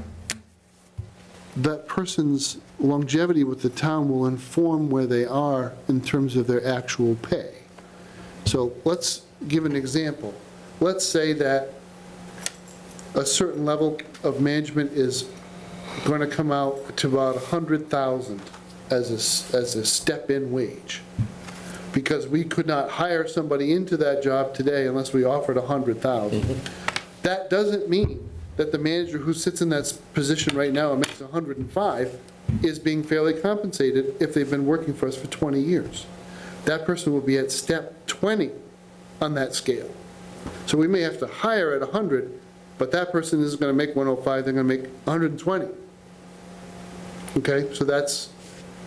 that person's longevity with the town will inform where they are in terms of their actual pay. So let's give an example. Let's say that a certain level of management is going to come out to about 100,000 as a, as a step-in wage. Because we could not hire somebody into that job today unless we offered 100,000. Mm-hmm. That doesn't mean that the manager who sits in that position right now and makes 105 is being fairly compensated if they've been working for us for 20 years. That person will be at step 20 on that scale. So we may have to hire at 100, but that person isn't going to make 105, they're going to make 120. Okay, so that's,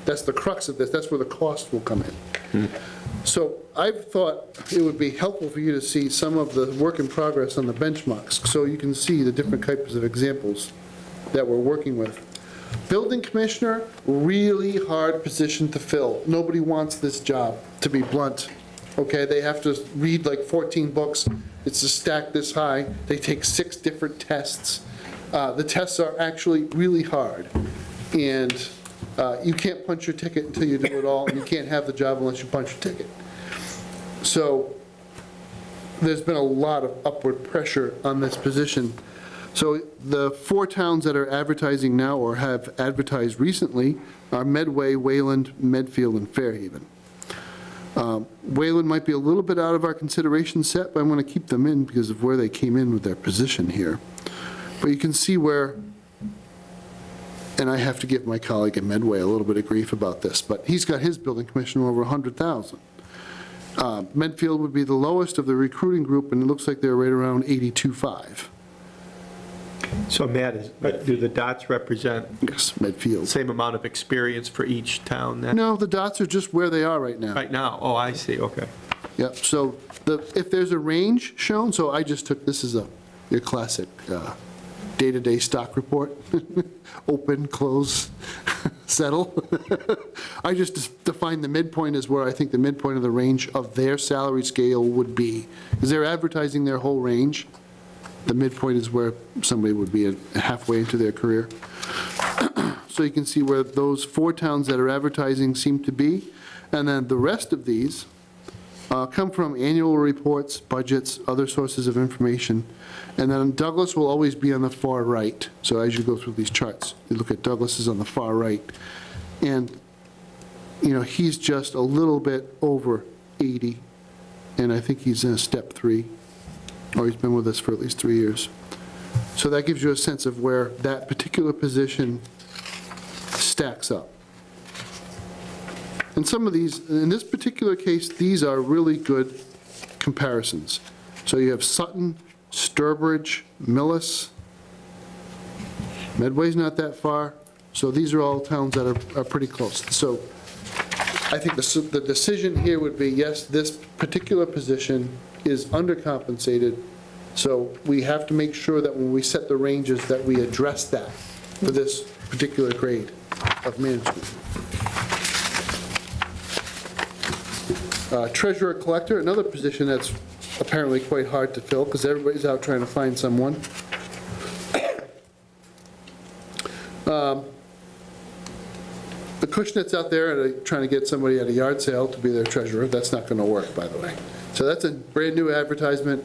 that's the crux of this, that's where the cost will come in. Hmm. So I've thought it would be helpful for you to see some of the work in progress on the benchmarks, so you can see the different types of examples that we're working with. Building commissioner, really hard position to fill. Nobody wants this job, to be blunt. Okay, they have to read like 14 books. It's a stack this high. They take six different tests. Uh, The tests are actually really hard. And uh, you can't punch your ticket until you do it all, and you can't have the job unless you punch your ticket. So there's been a lot of upward pressure on this position. So the four towns that are advertising now or have advertised recently are Medway, Wayland, Medfield, and Fairhaven. Um, Wayland might be a little bit out of our consideration set, but I'm going to keep them in because of where they came in with their position here. But you can see where, and I have to give my colleague at Medway a little bit of grief about this, but he's got his building commissioner over 100,000. Uh, Medfield would be the lowest of the recruiting group, and it looks like they're right around 82.5. So Matt, is- do the dots represent Yes, Medfield. the same amount of experience for each town then? No, the dots are just where they are right now. Right now? Oh, I see, okay. Yep, so the, if there's a range shown, so I just took, this is a, your classic uh, day-to-day stock report, (laughs) open, close, (laughs) settle. (laughs) I just define the midpoint as where I think the midpoint of the range of their salary scale would be. Because they're advertising their whole range. The midpoint is where somebody would be halfway into their career. (clears throat) So you can see where those four towns that are advertising seem to be. And then the rest of these uh, come from annual reports, budgets, other sources of information. And then Douglas will always be on the far right. So as you go through these charts, you look at Douglas is on the far right. And, you know, he's just a little bit over 80, and I think he's in a step three, or he's been with us for at least three years. So that gives you a sense of where that particular position stacks up. And some of these, in this particular case, these are really good comparisons. So you have Sutton, Sturbridge, Millis, Medway's not that far, so these are all towns that are, are pretty close. So I think the, the decision here would be, yes, this particular position is undercompensated, so we have to make sure that when we set the ranges, that we address that for this particular grade of management. Uh, Treasurer collector, another position that's apparently quite hard to fill, because everybody's out trying to find someone. Um, The Acushnets out there are trying to get somebody at a yard sale to be their treasurer, that's not going to work, by the way. So that's a brand-new advertisement,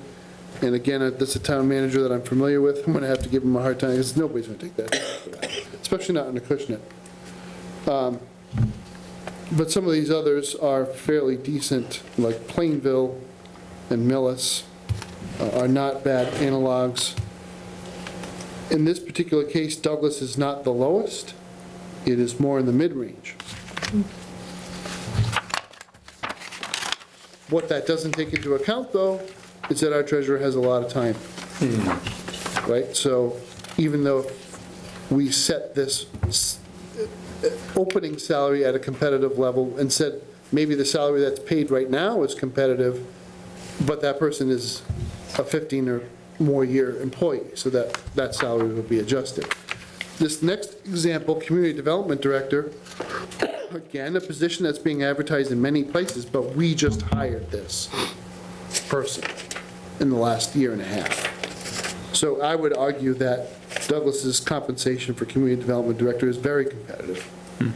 and again, uh, this a town manager that I'm familiar with, I'm going to have to give him a hard time, because nobody's going to take that, especially not in Acushnet. Um, But some of these others are fairly decent, like Plainville and Millis uh, are not bad analogs. In this particular case, Douglas is not the lowest, it is more in the mid-range. What that doesn't take into account, though, is that our treasurer has a lot of time. Right, so even though we set this opening salary at a competitive level and said, maybe the salary that's paid right now is competitive, but that person is a 15 or more year employee, so that, that salary will be adjusted. This next example, Community Development Director, again, a position that's being advertised in many places, but we just hired this person in the last year and a half. So I would argue that Douglas's compensation for Community Development Director is very competitive. Hmm.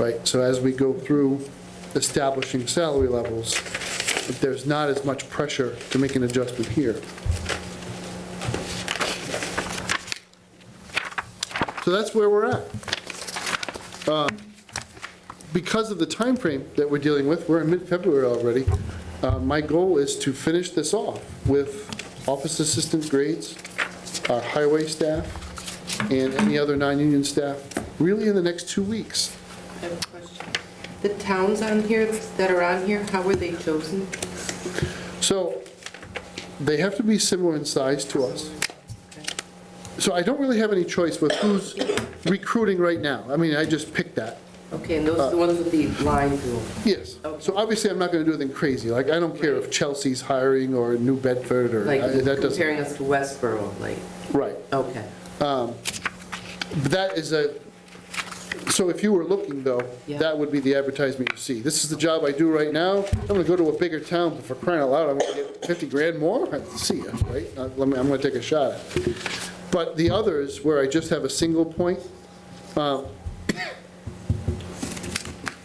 Right, so as we go through establishing salary levels, there's not as much pressure to make an adjustment here. So that's where we're at. Um, Because of the time frame that we're dealing with, we're in mid-February already, uh, my goal is to finish this off with office assistant grades, our highway staff, and any other non-union staff, really in the next two weeks. I have a question. The towns on here, that are on here, how were they chosen? So they have to be similar in size to us. So I don't really have any choice with who's recruiting right now. I mean, I just picked that. Okay, and those are the uh, ones with the line through. Yes. So obviously, I'm not going to do anything crazy. Like, I don't care if Chelsea's hiring or New Bedford or, Like I- that doesn't, comparing us to Westboro, like, right. okay. Um, but that is a, so if you were looking, though, Yeah. that would be the advertisement you see. This is the job I do right now. I'm going to go to a bigger town, but for crying out loud, I'm going to get 50 grand more? I See ya, right? Uh, Let me, I'm going to take a shot at it. But the others, where I just have a single point, um, (coughs)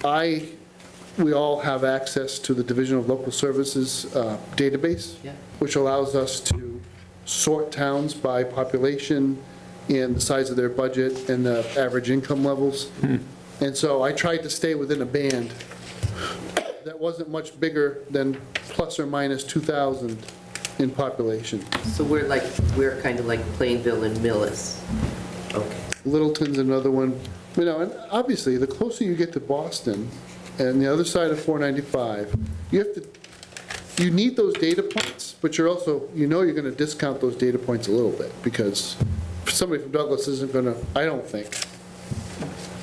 I, we all have access to the Division of Local Services uh, database, Yeah. which allows us to sort towns by population and the size of their budget and the average income levels. Hmm. And so I tried to stay within a band that wasn't much bigger than plus or minus 2,000 in population. So we're like, we're kind of like Plainville and Millis. Okay. Littleton's another one. You know, and obviously, the closer you get to Boston and the other side of 495, you have to, you need those data points, but you're also, you know you're going to discount those data points a little bit because somebody from Douglas isn't going to, I don't think,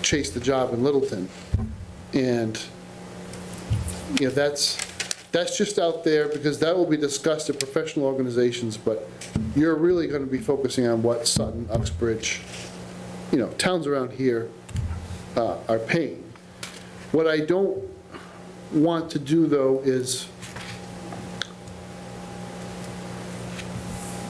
chase the job in Littleton. And, you know, that's, that's just out there because that will be discussed at professional organizations, but you're really going to be focusing on what Sutton, Uxbridge, you know, towns around here uh, are paying. What I don't want to do, though, is,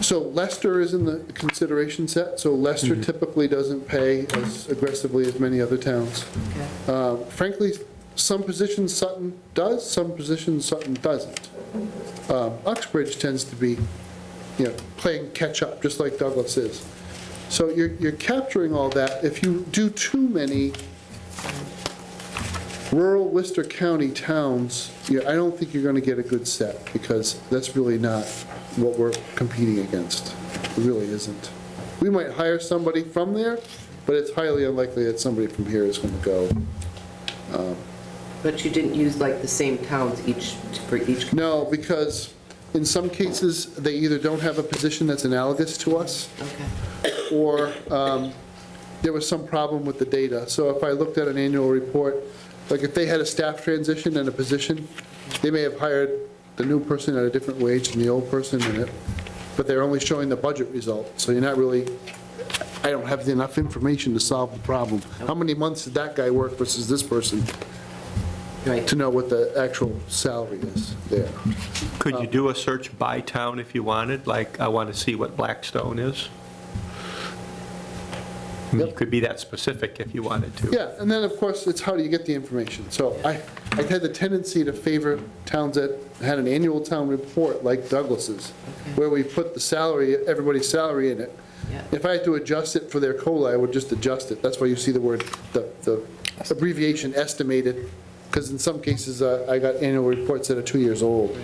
so Leicester is in the consideration set, so Leicester typically doesn't pay as aggressively as many other towns. Okay. Uh, Frankly, some positions Sutton does, some positions Sutton doesn't. Um, Uxbridge tends to be, you know, playing catch-up, just like Douglas is. So you're, you're capturing all that. If you do too many rural Worcester County towns, yeah, I don't think you're gonna get a good set, because that's really not what we're competing against. It really isn't. We might hire somebody from there, but it's highly unlikely that somebody from here is gonna go. But you didn't use like the same towns each, for each, No, because in some cases, they either don't have a position that's analogous to us, okay. or um, there was some problem with the data. So if I looked at an annual report, like if they had a staff transition and a position, they may have hired the new person at a different wage than the old person in it, but they're only showing the budget result, so you're not really, I don't have enough information to solve the problem. How many months did that guy work versus this person Right. to know what the actual salary is there? Could you uh, do a search by town if you wanted? Like, I want to see what Blackstone is? I You Yep. could be that specific if you wanted to. Yeah, and then, of course, it's how do you get the information? So I, I had the tendency to favor towns that had an annual town report like Douglas's, where we put the salary, everybody's salary in it. Yeah. If I had to adjust it for their COLA, I would just adjust it. That's why you see the word, the, the abbreviation estimated, because in some cases, uh, I got annual reports that are two years old.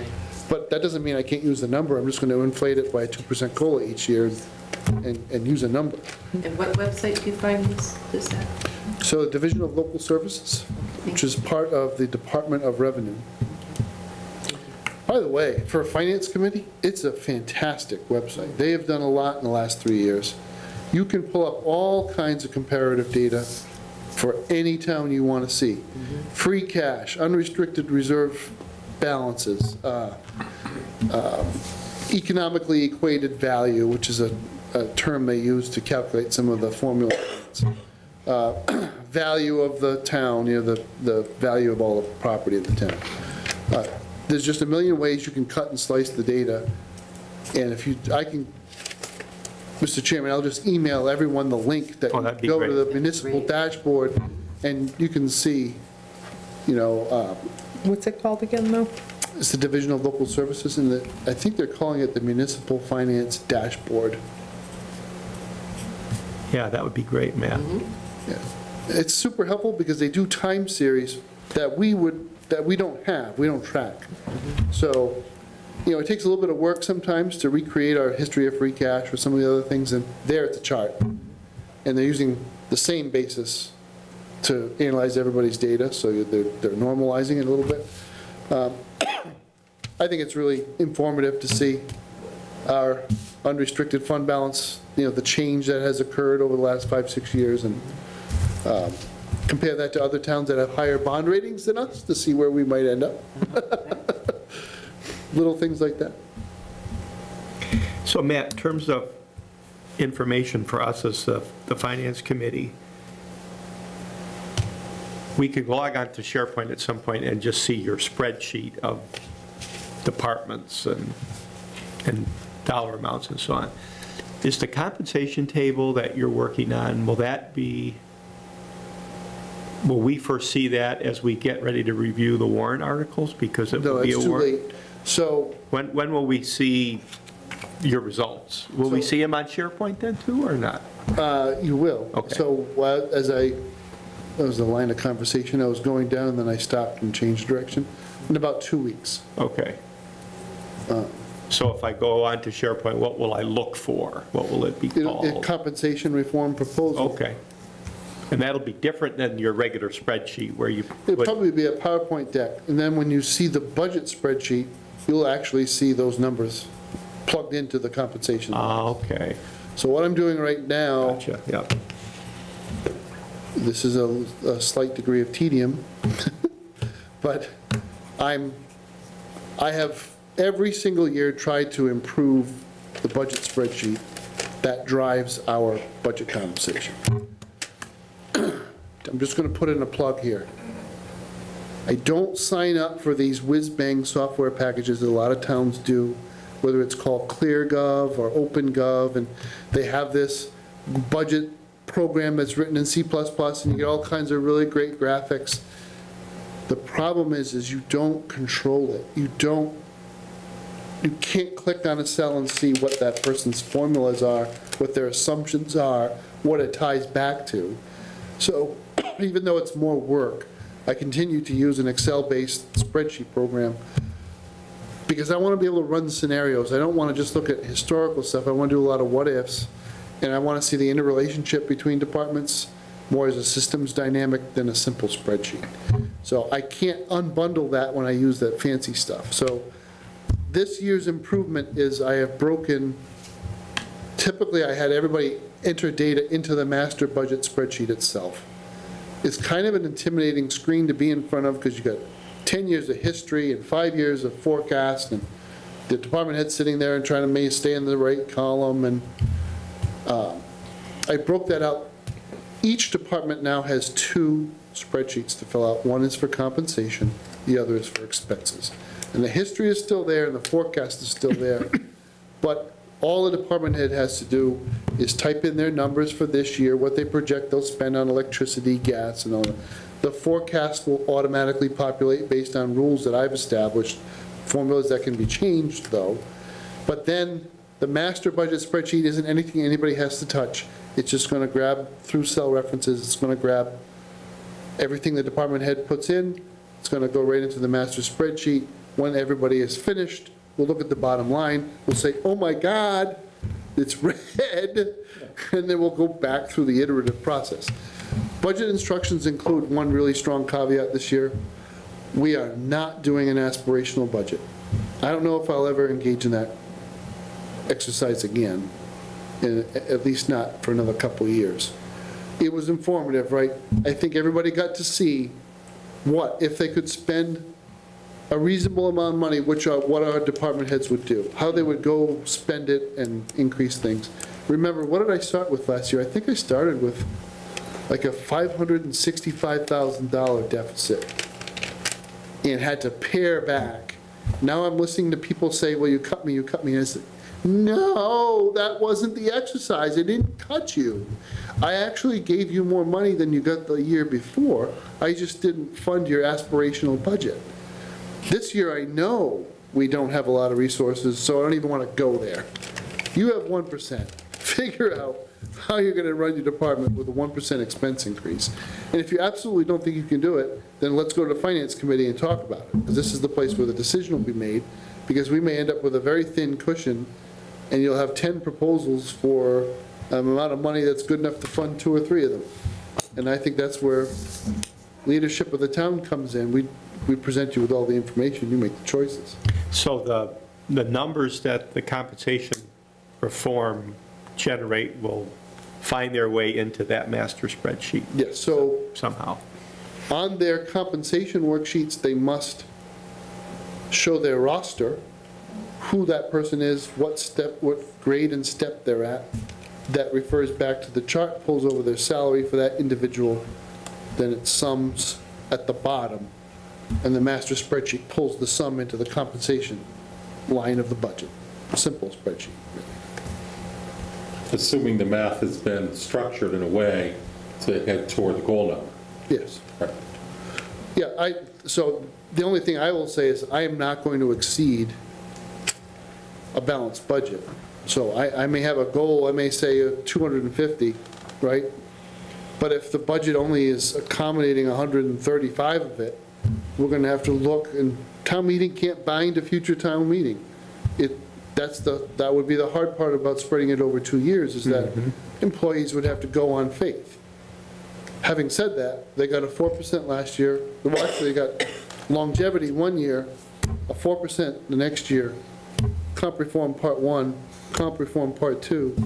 Right. But that doesn't mean I can't use the number, I'm just going to inflate it by a 2% COLA each year and, and use a number. And what website do you find this, this at? So the Division of Local Services, which is part of the Department of Revenue. By the way, for a finance committee, it's a fantastic website. They have done a lot in the last three years. You can pull up all kinds of comparative data for any town you want to see. Mm-hmm. Free cash, unrestricted reserve balances, uh, um, economically equated value, which is a, a term they use to calculate some of the formula. Uh, (clears throat) Value of the town, you know, the, the value of all the property of the town. Uh, There's just a million ways you can cut and slice the data, and if you, I can, Mr. Chairman, I'll just email everyone the link that Oh, be go to the municipal Great. dashboard, and you can see, you know, uh, What's it called again, though? it's the Division of Local Services, and the, I think they're calling it the Municipal Finance Dashboard. Yeah, that would be great, Matt. Mm-hmm. Yeah. It's super helpful because they do time series that we would, that we don't have, we don't track. Mm-hmm. So, you know, it takes a little bit of work sometimes to recreate our history of free cash or some of the other things, and there it's a chart. And they're using the same basis to analyze everybody's data, so they're, they're normalizing it a little bit. Um, (coughs) I think it's really informative to see our unrestricted fund balance, you know, the change that has occurred over the last five, six years, and um, compare that to other towns that have higher bond ratings than us to see where we might end up. (laughs) Little things like that. So Matt, in terms of information for us as the, the finance committee, we could log on to SharePoint at some point and just see your spreadsheet of departments and, and dollar amounts and so on. Is the compensation table that you're working on, will that be, will we first see that as we get ready to review the warrant articles? Because it No, will be a it's too warrant. late. So, When, when will we see your results? Will we see them on SharePoint then too, or not? uh, you will. Okay. So, uh, as I, that was the line of conversation, I was going down, and then I stopped and changed direction, in about two weeks. Okay, So if I go on to SharePoint, what will I look for? What will it be it- called? Compensation reform proposal. Okay. And that'll be different than your regular spreadsheet where you It'll put, probably be a PowerPoint deck, and then when you see the budget spreadsheet, you'll actually see those numbers plugged into the compensation. ah, okay, So what I'm doing right now, gotcha, yeah. This is a a slight degree of tedium, (laughs) but I'm, I have every single year tried to improve the budget spreadsheet that drives our budget compensation. (clears throat) I'm just going to put in a plug here. I don't sign up for these whiz-bang software packages that a lot of towns do, whether it's called ClearGov or OpenGov, and they have this budget program that's written in C++, and you get all kinds of really great graphics. The problem is, is you don't control it. You don't, you can't click on a cell and see what that person's formulas are, what their assumptions are, what it ties back to. So (clears throat) even though it's more work, I continue to use an Excel-based spreadsheet program because I want to be able to run scenarios. I don't want to just look at historical stuff. I want to do a lot of what-ifs. And I want to see the interrelationship between departments more as a systems dynamic than a simple spreadsheet. So I can't unbundle that when I use that fancy stuff. So this year's improvement is I have broken, typically I had everybody enter data into the master budget spreadsheet itself. It's kind of an intimidating screen to be in front of because you've got 10 years of history and five years of forecast and the department head sitting there and trying to stay in the right column and uh, I broke that out. Each department now has two spreadsheets to fill out. One is for compensation, the other is for expenses. And the history is still there and the forecast is still there. (coughs) But all the department head has to do is type in their numbers for this year, what they project they'll spend on electricity, gas, and all that. The forecast will automatically populate based on rules that I've established, formulas that can be changed, though. But then, the master budget spreadsheet isn't anything anybody has to touch. It's just gonna grab through cell references, it's gonna grab everything the department head puts in, it's gonna go right into the master spreadsheet. When everybody is finished, we'll look at the bottom line, we'll say, oh my God, it's (laughs) red, and then we'll go back through the iterative process. Budget instructions include one really strong caveat this year. We are not doing an aspirational budget. I don't know if I'll ever engage in that exercise again, at least not for another couple of years. It was informative, right? I think everybody got to see what, if they could spend a reasonable amount of money, which are, what our department heads would do, how they would go spend it and increase things. Remember, what did I start with last year? I think I started with like a $565,000 deficit and had to pare back. Now I'm listening to people say, well, you cut me, you cut me. And I said, no, that wasn't the exercise. I didn't cut you. I actually gave you more money than you got the year before. I just didn't fund your aspirational budget. This year, I know we don't have a lot of resources, so I don't even want to go there. You have 1%. (laughs) Figure out how you're going to run your department with a 1% expense increase. And if you absolutely don't think you can do it, then let's go to the finance committee and talk about it. Because this is the place where the decision will be made, because we may end up with a very thin cushion, and you'll have 10 proposals for an amount of money that's good enough to fund two or three of them. And I think that's where leadership of the town comes in. We, we present you with all the information, you make the choices. So the, the numbers that the compensation reform generate will find their way into that master spreadsheet Yes, so somehow. on their compensation worksheets, they must show their roster, who that person is, what step, what grade and step they're at. That refers back to the chart, pulls over their salary for that individual, then it sums at the bottom, and the master spreadsheet pulls the sum into the compensation line of the budget. Simple spreadsheet. Assuming the math has been structured in a way to head toward the goal number. Yes. Right. Yeah, I, so the only thing I will say is I am not going to exceed a balanced budget. So I, I may have a goal, I may say uh, 250, right? But if the budget only is accommodating 135 of it, we're gonna have to look, and town meeting can't bind a future town meeting. It, that's the, that would be the hard part about spreading it over two years, is that employees would have to go on faith. Having said that, they got a 4% last year, well, actually, they got longevity one year, a 4% the next year, comp reform part one, comp reform part two.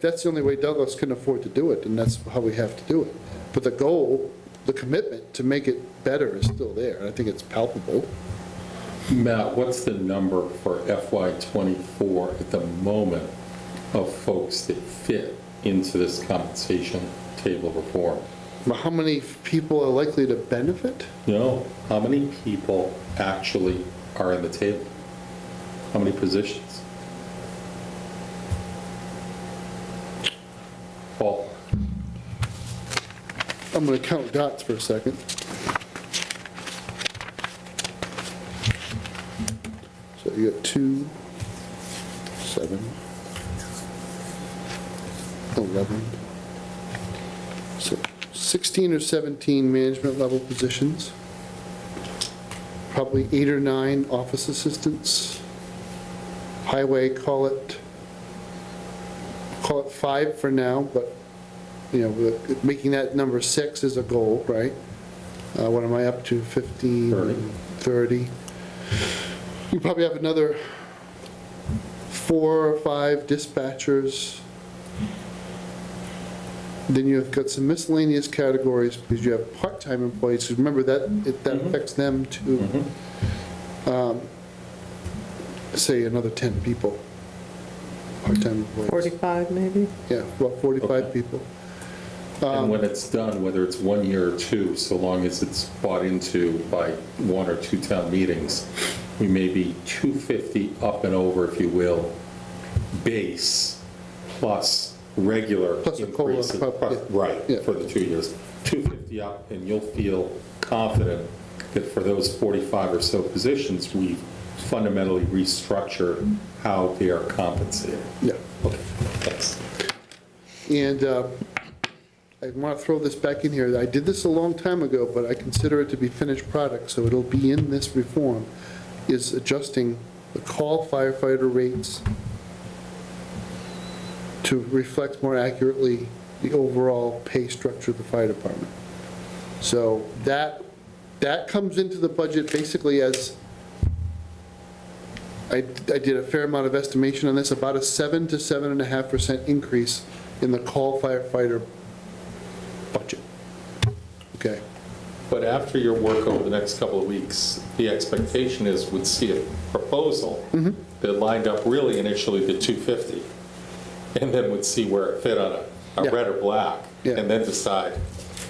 That's the only way Douglas can afford to do it, and that's how we have to do it. But the goal, the commitment to make it better is still there, and I think it's palpable. Matt, what's the number for FY '24 at the moment of folks that fit into this compensation table reform? But How many people are likely to benefit? You know, how many people actually are in the table? How many positions? Paul? I'm gonna count dots for a second. So you got two, seven, 11, so 16 or 17 management level positions, probably eight or nine office assistants, highway, call it, call it five for now, but you know, making that number six is a goal, right? Uh, What am I up to, 15? Thirty. 30. You probably have another four or five dispatchers. Then you've got some miscellaneous categories, because you have part-time employees, remember that, it- that affects them too. Um, Say another 10 people, part-time employees. 45 maybe? Yeah, about 45 Okay. people. And when um, it's done, whether it's one year or two, so long as it's bought into by one or two town meetings, we may be 250 up and over, if you will, base plus regular Plus a COLA, increase. prob- yeah. Right, for the two years. 250 up, and you'll feel confident that for those 45 or so positions, we've fundamentally restructure how they are compensated. Yeah. Okay, thanks. And uh, I want to throw this back in here. I did this a long time ago, but I consider it to be finished product, so it'll be in this reform, is adjusting the call firefighter rates to reflect more accurately the overall pay structure of the fire department. So that, that comes into the budget basically as, I, I did a fair amount of estimation on this, about a seven to seven and a half percent increase in the call firefighter budget. Okay, But after your work over the next couple of weeks, the expectation is we'd see a proposal mm-hmm. that lined up really initially the 250, and then would see where it fit on a, a Yeah. red or black, Yeah. and then decide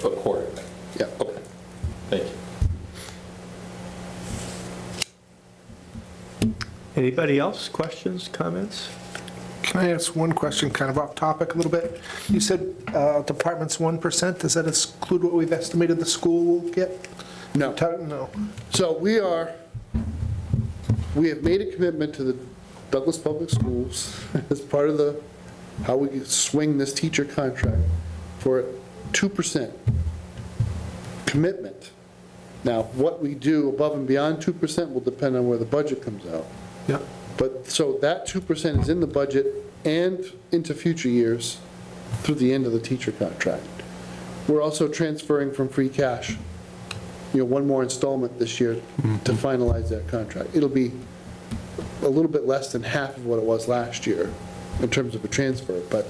accordingly. yeah. Okay, thank you. Anybody else? Questions, comments? Can I ask one question, kind of off topic a little bit? You said uh, department's 1%, does that exclude what we've estimated the school will get? No. No. So we are, we have made a commitment to the Douglas Public Schools (laughs) as part of the, how we swing this teacher contract for 2% commitment. Now, what we do above and beyond 2% will depend on where the budget comes out. Yeah. But, so that 2% is in the budget and into future years through the end of the teacher contract. We're also transferring from free cash, you know, one more installment this year mm-hmm. to finalize that contract. It'll be a little bit less than half of what it was last year in terms of a transfer, but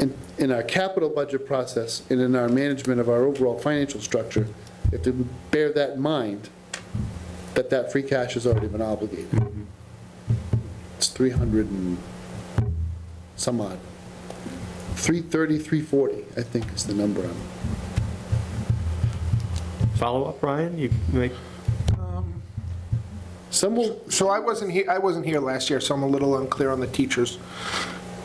in, in our capital budget process and in our management of our overall financial structure, if to bear that in mind, that that free cash has already been obligated. Mm-hmm. It's 300 and some odd. 330, 340, I think is the number on it. Follow-up, Ryan? You make, um, Some will, So I wasn't here, I wasn't here last year, so I'm a little unclear on the teacher's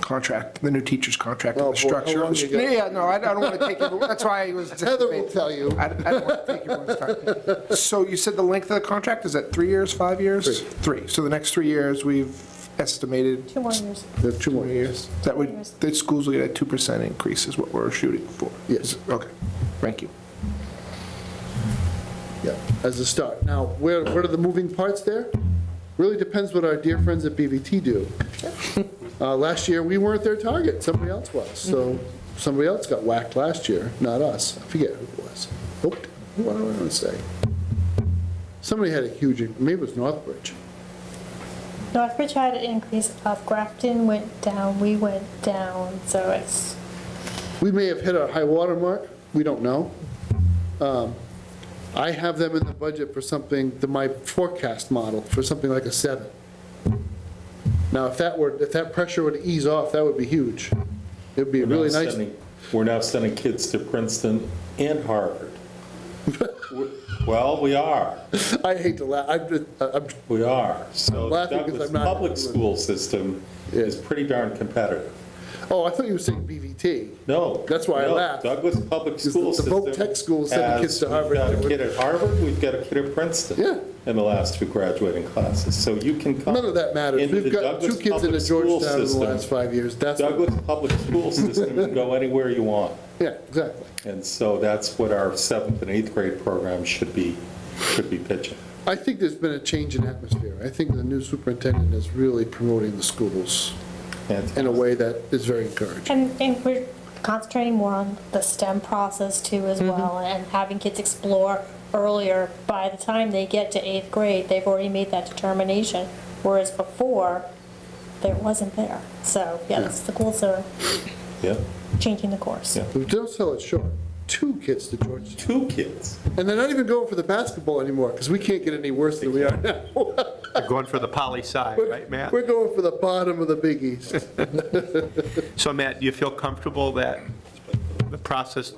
contract, the new teacher's contract, Oh, and the oh, boy, how structure. long you got? Yeah, no, I I don't want to take you, that's why I was. Heather will tell you. I I don't want to take everyone's time. So you said the length of the contract, is that three years, five years? Three. So the next three years, we've estimated Two more years. There are two more two years. years. That would, the schools will get a 2% increase is what we're shooting for. Yes. Okay, thank you. Yeah, as a start. Now, where, what are the moving parts there? Really depends what our dear friends at BVT do. (laughs) Uh, Last year, we weren't their target, somebody else was, so somebody else got whacked last year, not us. I forget who it was. Oh, What do I want to say? Somebody had a huge, maybe it was Northbridge. Northbridge had an increase up, Grafton went down, we went down, so it's, We may have hit our high water mark, we don't know. Um, I have them in the budget for something, the my forecast model, for something like a seven. Now, if that were, if that pressure were to ease off, that would be huge. It'd be We're now really nice. sending- We're now sending kids to Princeton and Harvard. (laughs) Well, we are, (laughs) I hate to laugh, I'm, just- I'm, we are. So I'm laughing because Douglas I'm not- public school system is pretty darn competitive. oh, I thought you were saying BVT. No. That's why I no, laughed. Douglas Public Because School the System. Voc Tech schools send the has- kids to Harvard. We've got a kid at Harvard, we've got a kid at Princeton. Yeah. In the last two graduating classes, so you can come. None of that matters. into We've the got two Douglas kids in Public School Georgetown in the system. last five years. That's, Douglas Public School System, you can go anywhere you want. (laughs) yeah, exactly. And so that's what our seventh and eighth grade program should be, should be pitching. I think there's been a change in atmosphere. I think the new superintendent is really promoting the schools in a way that is very encouraging. and, and we're concentrating more on the STEM process too as mm-hmm. well, and having kids explore earlier. By the time they get to eighth grade, they've already made that determination, whereas before, there wasn't there. So, yeah, that's the goals are Yeah, changing the course. Yeah. But Don't sell it short. Two kids to Georgetown. two kids. And they're not even going for the basketball anymore, because we can't get any worse than we are now. (laughs) You're going for the poli sci, right, Matt? We're going for the bottom of the Big East. (laughs) So Matt, do you feel comfortable that the process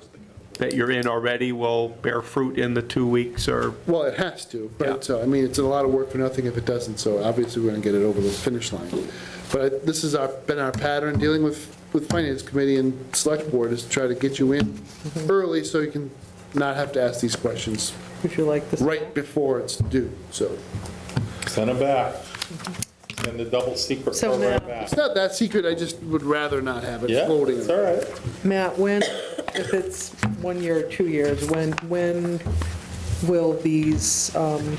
that you're in already will bear fruit in the two weeks or? Well, it has to, Yeah. but, uh, I mean, it's a lot of work for nothing if it doesn't, so obviously we're going to get it over the finish line. But this has our, been our pattern, dealing with, with Finance Committee and Select Board, is to try to get you in early so you can not have to ask these questions Would you like this? right before it's due, so. Send them back. Send the double secret So program now- back. It's not that secret, I just would rather not have it Yeah, floating. it's all right. Matt, when, if it's one year or two years, when, when will these um,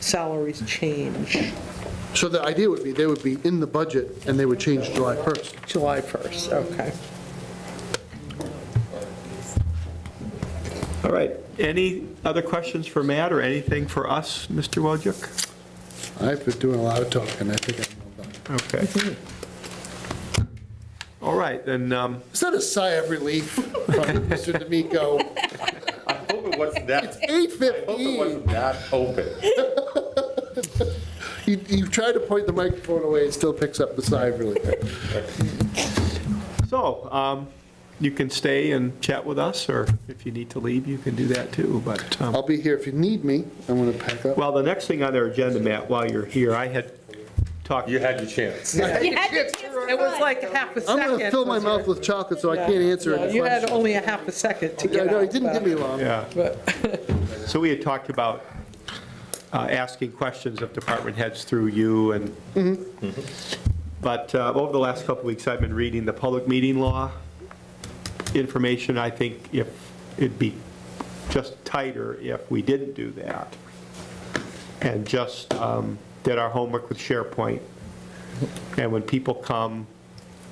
salaries change? So the idea would be, they would be in the budget and they would change July 1st. July 1st, okay. All right, any other questions for Matt or anything for us, Mr. Wojcik? I've been doing a lot of talking, I think I'm all done. Okay. All right, then, um, Is that a sigh of relief from (laughs) Mr. D'Amico? I hope it wasn't that, It's I hope it 8:15. wasn't that open. (laughs) You, you try to point the microphone away, it still picks up the sigh really relief. so, um, you can stay and chat with us, or if you need to leave, you can do that too, but, um, I'll be here if you need me, I'm gonna pack up. well, the next thing on our agenda, Matt, while you're here, I had talked. You had your chance. You had your chance to It was run. like a half a I'm second. gonna fill my was your- mouth with chocolate, so I can't answer Yeah, any You had questions. only a half a second to Yeah, get no, out. didn't give me long. Yeah. But, So we had talked about uh, asking questions of department heads through you and, but uh, over the last couple of weeks, I've been reading the public meeting law information. I think if, it'd be just tighter if we didn't do that and just um, did our homework with SharePoint. And when people come,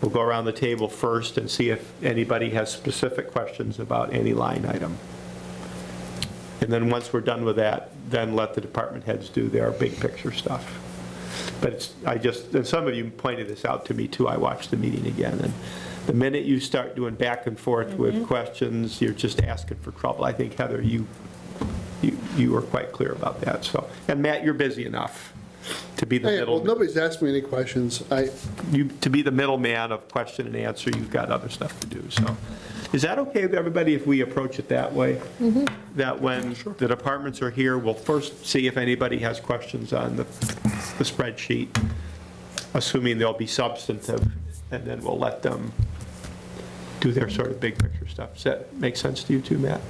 we'll go around the table first and see if anybody has specific questions about any line item. And then once we're done with that, then let the department heads do their big picture stuff. But it's, I just, and some of you pointed this out to me too, I watched the meeting again, and the minute you start doing back and forth with mm-hmm. questions, you're just asking for trouble. I think Heather, you, you, you were quite clear about that, so. And Matt, you're busy enough to be the Hey, well, middle, nobody's asked me any questions. I, you, to be the middleman of question and answer, you've got other stuff to do, so. Is that okay with everybody if we approach it that way? That when the departments are here, we'll first see if anybody has questions on the, the spreadsheet, assuming they'll be substantive, and then we'll let them do their sort of big picture stuff. Does that make sense to you too, Matt?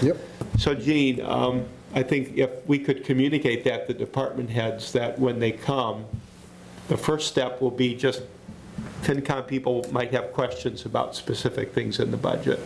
yep. So Gene, um, I think if we could communicate that to department heads, that when they come, the first step will be just, FinCom people might have questions about specific things in the budget.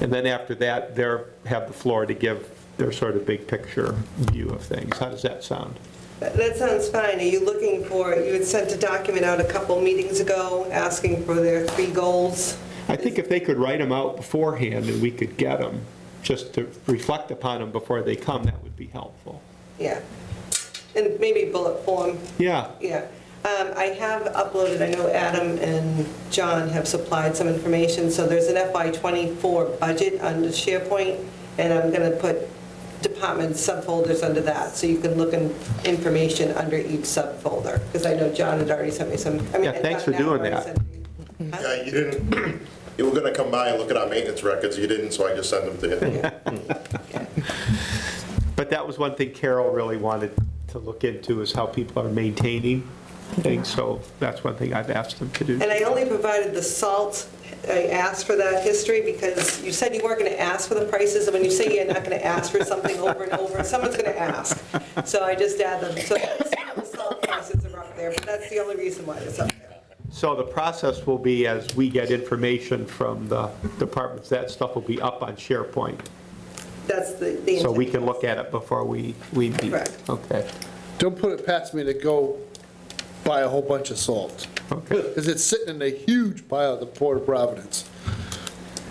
And then after that, they're, have the floor to give their sort of big picture view of things. How does that sound? That that sounds fine. Are you looking for, you had sent a document out a couple meetings ago asking for their three goals? I think if they could write them out beforehand and we could get them, just to reflect upon them before they come, that would be helpful. Yeah. And maybe bullet form, Yeah, yeah. Um, I have uploaded, I know Adam and John have supplied some information, so there's an FY '24 budget under SharePoint, and I'm going to put department subfolders under that, so you can look in information under each subfolder, because I know John had already sent me some. I mean, Yeah, thanks for doing that. sent Huh? Yeah, you didn't, you were gonna come by and look at our maintenance records, you didn't, so I just sent them to you. but that was one thing Carol really wanted to look into, is how people are maintaining things, so that's one thing I've asked them to do. And I only provided the salt, I asked for that history because you said you weren't going to ask for the prices, and when you say you're not going to ask for something over and over, someone's going to ask. So I just add them, so the salt prices are up there, but that's the only reason why it's up there. So the process will be, as we get information from the departments, that stuff will be up on SharePoint, That's the, the so we can look at it before we, we meet. Correct. Okay, Don't put it past me to go buy a whole bunch of salt, okay. because it's sitting in a huge pile at the Port of Providence.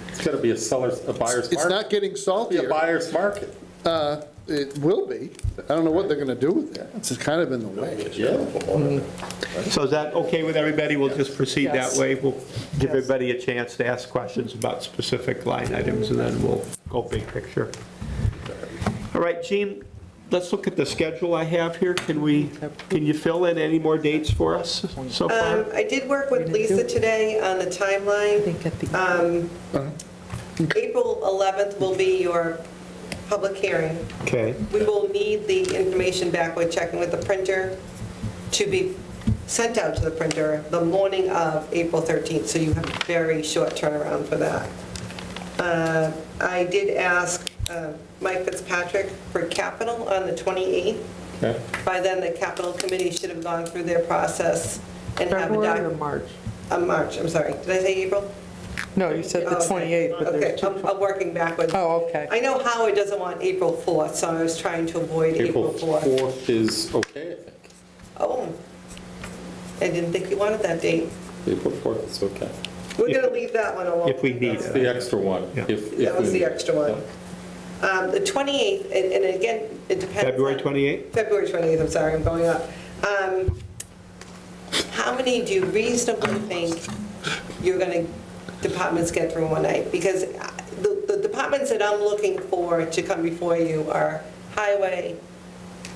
It's got to be a seller's, a buyer's It's not getting Be a saltier. buyer's market. Uh, It will be. I don't know what they're gonna do with it. It's kind of in the way. So is that okay with everybody? We'll just proceed that Yes. way? We'll give everybody a chance to ask questions about specific line items, and then we'll go big picture. All right, Gene, let's look at the schedule I have here. Can we, can you fill in any more dates for us so far? Um, I did work with Lisa today on the timeline. think at the, Um, April 11th will be your public hearing. Okay, We will need the information back, we're checking with the printer, to be sent out to the printer the morning of April 13th, so you have a very short turnaround for that. Uh, I did ask uh, Mike Fitzpatrick for capital on the 28th. Okay. By then, the capital committee should have gone through their process and have a February or doc... March? Uh, March, I'm sorry, did I say April? No, you said the Oh, okay. 28th, but Okay, there's two. I'm I'm working backwards. Oh, okay. I know Howard doesn't want April 4th, so I was trying to avoid April April 4th. 4th is okay, I think. Oh, I didn't think you wanted that date. April 4th is okay. We're going to leave that one alone. If we need It's it. the extra one. Yeah. if- if That was we- the extra one. Um, The 28th, and and again, it depends. February on- 28th? February 28th, I'm sorry, I'm going up. Um, How many do you reasonably think you're going to, departments get through one night? Because uh, the the departments that I'm looking for to come before you are highway,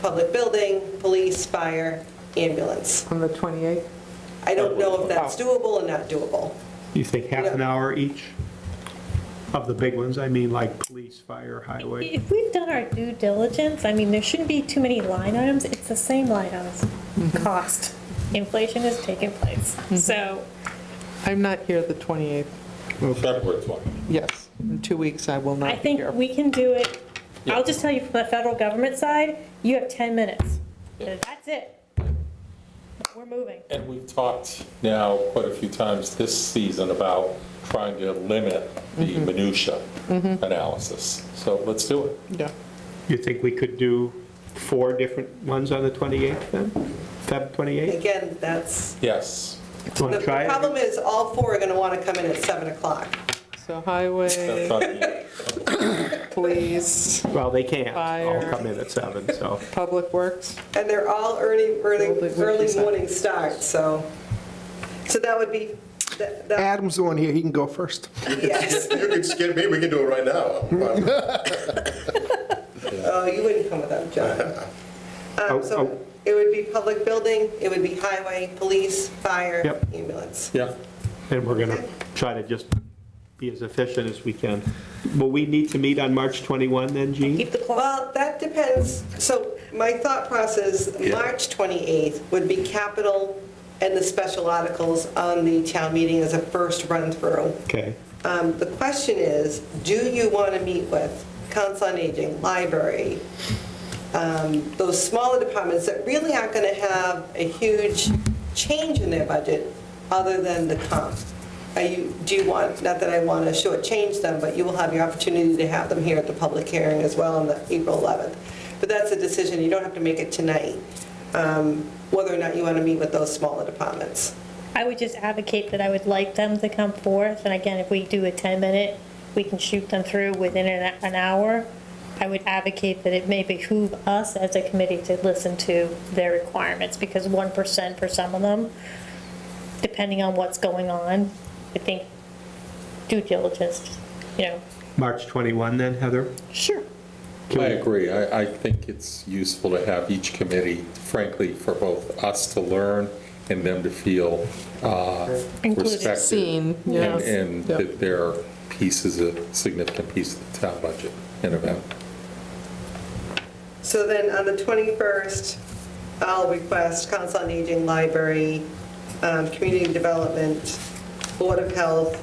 public building, police, fire, ambulance. On the 28th? I don't know if that's doable or not doable. You think half an hour each? Of the big ones, I mean, like police, fire, highway? If we've done our due diligence, I mean, there shouldn't be too many line items. It's the same line items. Mm-hmm. Cost. Inflation has taken place. Mm-hmm. So I'm not here the 28th. February 20th. Yes, in two weeks I will I not be here. think we can do it. I'll just tell you from the federal government side, you have 10 minutes. That's it. We're moving. And we've talked now quite a few times this season about trying to limit the mm-hmm. minutia mm-hmm. analysis. So let's do it. Yeah. You think we could do four different ones on the 28th then? Feb 28th? Again, that's, Yes. The want to try the it? problem is, all four are going to want to come in at 7 o'clock. So That's highway, (laughs) not police, Well, they can't all Fire. come in at seven, so. public works. And they're all early, early, Building, early morning starts, so, so that would be, that, that- Adam's the one here, he can go first. yes. (laughs) You can skip me, we can do it right now. (laughs) Oh, you wouldn't come without John. Oh, Um, So oh. it would be public building, it would be highway, police, fire, Yep. ambulance. Yeah. And we're going to try to just be as efficient as we can. Will we need to meet on March 21 then, Gene? Keep the clock. Well, that depends, so my thought process, March 28th would be capital and the special articles on the town meeting as a first run-through. Okay. Um, The question is, do you want to meet with Council on Aging, Library, um, those smaller departments that really aren't going to have a huge change in their budget other than the comp? You, do you want, not that I want to shortchange them, but you will have your opportunity to have them here at the public hearing as well on the April 11th. But that's a decision, you don't have to make it tonight. um, whether or not you want to meet with those smaller departments. I would just advocate that I would like them to come forth, and again, if we do a 10-minute, we can shoot them through within an an hour. I would advocate that it may behoove us as a committee to listen to their requirements, because 1% for some of them, depending on what's going on, I think due diligence, you know. March 21 then, Heather? Sure. I agree. I, I think it's useful to have each committee, frankly, for both us to learn and them to feel uh, Included. respected. Seen, yes. And and Yep. that their piece is a significant piece of the town budget and event. So then on the 21st, I'll request Council on Aging, Library, um, Community Development, Board of Health,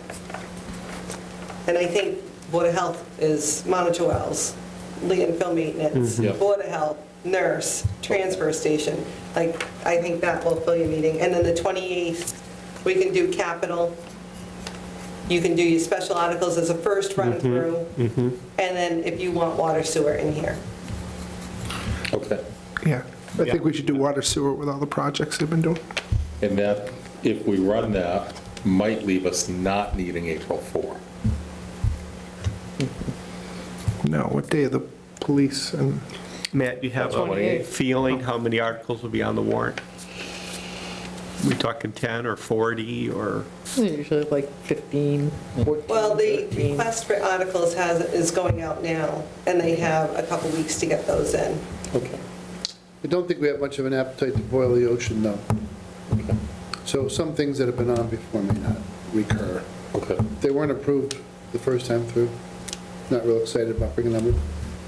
and I think Board of Health is Monitor Wells, landfill maintenance, Mhm. Yep. Board of Health, nurse, transfer station. Like, I think that will fill your meeting. And then the 28th, we can do capital. You can do your special articles as a first run-through. And then if you want water sewer in here. Okay. Yeah, I think we should do water sewer with all the projects they've been doing. And that, if we run that, might leave us not needing April 4. No, what day of the police and, Matt, do you have a 28. feeling how many articles will be on the warrant? We talking 10 or 40 or? Usually like 15, 14, Well, the 13. request for articles has, is going out now, and they have a couple weeks to get those in. Okay. I don't think we have much of an appetite to boil the ocean, though. So some things that have been on before may not recur. Okay. They weren't approved the first time through. Not real excited about bringing them in.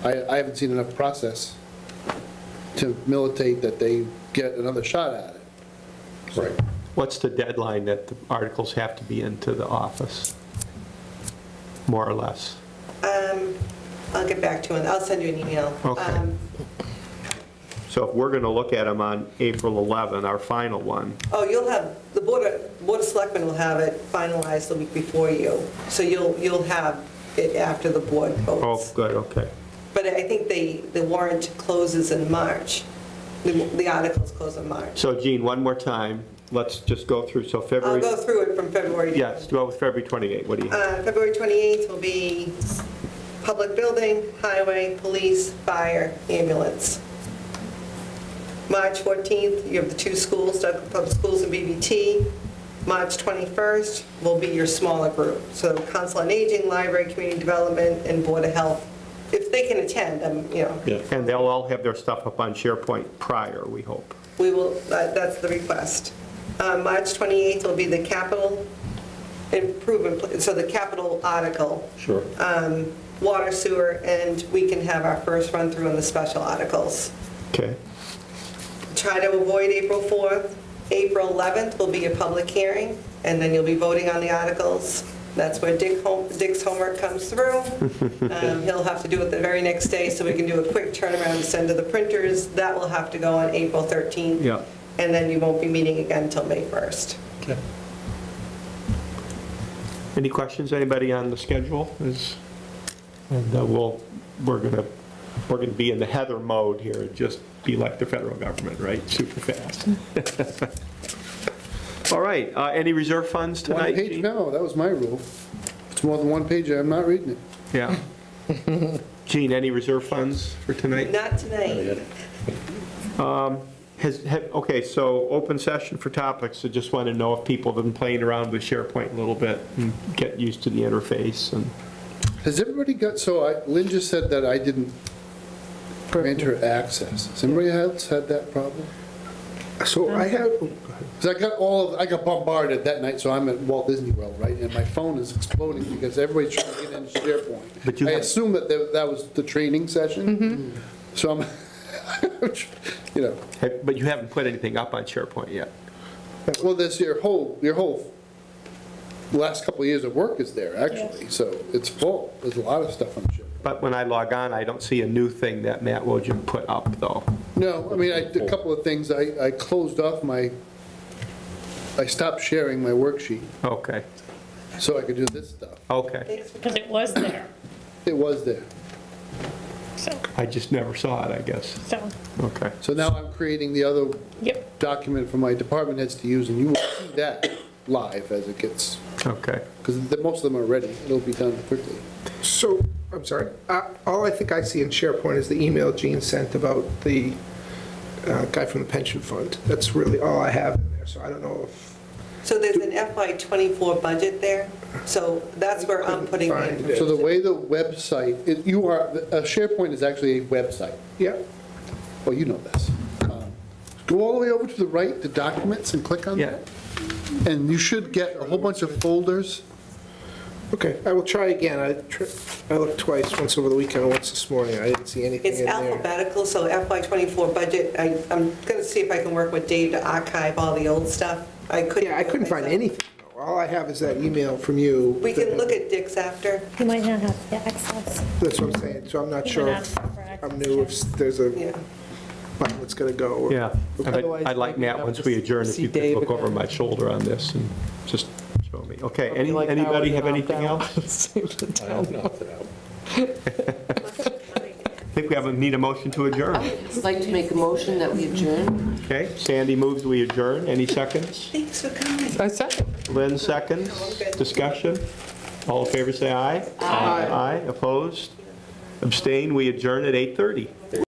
I, I haven't seen enough process to militate that they get another shot at it. Right. What's the deadline that the articles have to be into the office? More or less? Um, I'll get back to you, and I'll send you an email. Okay. Um, So if we're going to look at them on April 11, our final one, Oh, you'll have, the Board of, Board of Selectmen will have it finalized the week before you, so you'll, you'll have it after the board oh, votes. good, okay. But I think the, the warrant closes in March. The the articles close in March. So Gene, one more time, let's just go through, so I'll February, go through it from February. yes, go with February 28, what do you have? Uh, February 28th will be public building, highway, police, fire, ambulance. March 14th, you have the two schools, Doug Public Schools and BVT. March 21st will be your smaller group. So Council on Aging, Library, Community Development, and Board of Health. If they can attend, um, you know, Yeah. And they'll all have their stuff up on SharePoint prior, we hope. we will, that- that's the request. Uh, March 28th will be the capital improvement, pl- so the capital article. Sure. um, water, sewer, and we can have our first run-through on the special articles. Okay, Try to avoid April 4th. April 11th will be a public hearing, and then you'll be voting on the articles. That's where Dick home- Dick's homework comes through. (laughs) Um, He'll have to do it the very next day, so we can do a quick turnaround and send to the printers. That will have to go on April 13th. Yeah. And then you won't be meeting again until May 1st. Okay. any questions, anybody on the schedule? Is, and uh, we'll, we're going to, we're going to be in the Heather mode here, just be like the federal government, right? Super fast. (laughs) All right, uh, any reserve funds One tonight? page Gene? memo, that was my rule. It's more than one page, I'm not reading it. Yeah. (laughs) Gene, any reserve funds for tonight? Not tonight. Has, have- okay, so open session for topics, I just want to know if people have been playing around with SharePoint a little bit and get used to the interface and, Has everybody got, so I, Lynn just said that I didn't grant her access. Has anybody else had that problem? so um, I have, oh, Because I got all, of- I got bombarded that night, so I'm at Walt Disney World, right? And my phone is exploding because everybody's trying to get into But SharePoint. you I have- assume that that that was the training session. Mm-hmm. So I'm, (laughs) you know, have- but you haven't put anything up on SharePoint yet. well, this, your whole, your whole last couple of years of work is there, actually. So it's full. There's a lot of stuff on SharePoint. But when I log on, I don't see a new thing that Matt Wojcik put up, though. No, I mean, I, a couple of things, I, I closed off my, I stopped sharing my worksheet Okay, so I could do this stuff. okay. Because it was there. It was there. So, I just never saw it, I guess. so, Okay. So now I'm creating the other yep. document for my department heads to use, and you will see that live as it gets, Okay. because most of them are ready. It'll be done quickly. So, I'm sorry, Uh, all I think I see in SharePoint is the email Gene sent about the uh, guy from the pension fund. That's really all I have in there, so I don't know if, So there's an FY '24 budget there, so that's where I'm putting Find it. So the way the website, it- you are, uh, SharePoint is actually a website. yeah, Well, you know this. Um, Go all the way over to the right, to documents, and click on Yeah. that. And you should get a whole bunch of folders. Okay, I will try again. I tr- I looked twice, once over the weekend, and once this morning. I didn't see anything It's in there. alphabetical, so FY '24 budget, I- I'm going to see if I can work with Dave to archive all the old stuff. I couldn't. Yeah, I couldn't find anything. though. All I have is that email from you. We can look at Dick's after. You might not have the access. That's what I'm saying, so I'm not You sure might if have access I'm new, if there's a Yeah. button that's gonna go. or- Yeah. I'd Otherwise, I'd like maybe Matt, I'll once just we adjourn, if see you could Dave look over my shoulder on this and just show me. Okay, It'll be any like anybody Howard have and anything opt else? out. (laughs) Save the I town. have not know. (laughs) I think we have a, need a motion to adjourn. I'd like to make a motion that we adjourn. Okay, Sandy moves, we adjourn. Any seconds? Thanks for coming. I second. Lynn seconds. Discussion? All in favor, say aye. Aye. Aye, opposed? Abstain, we adjourn at 8:30.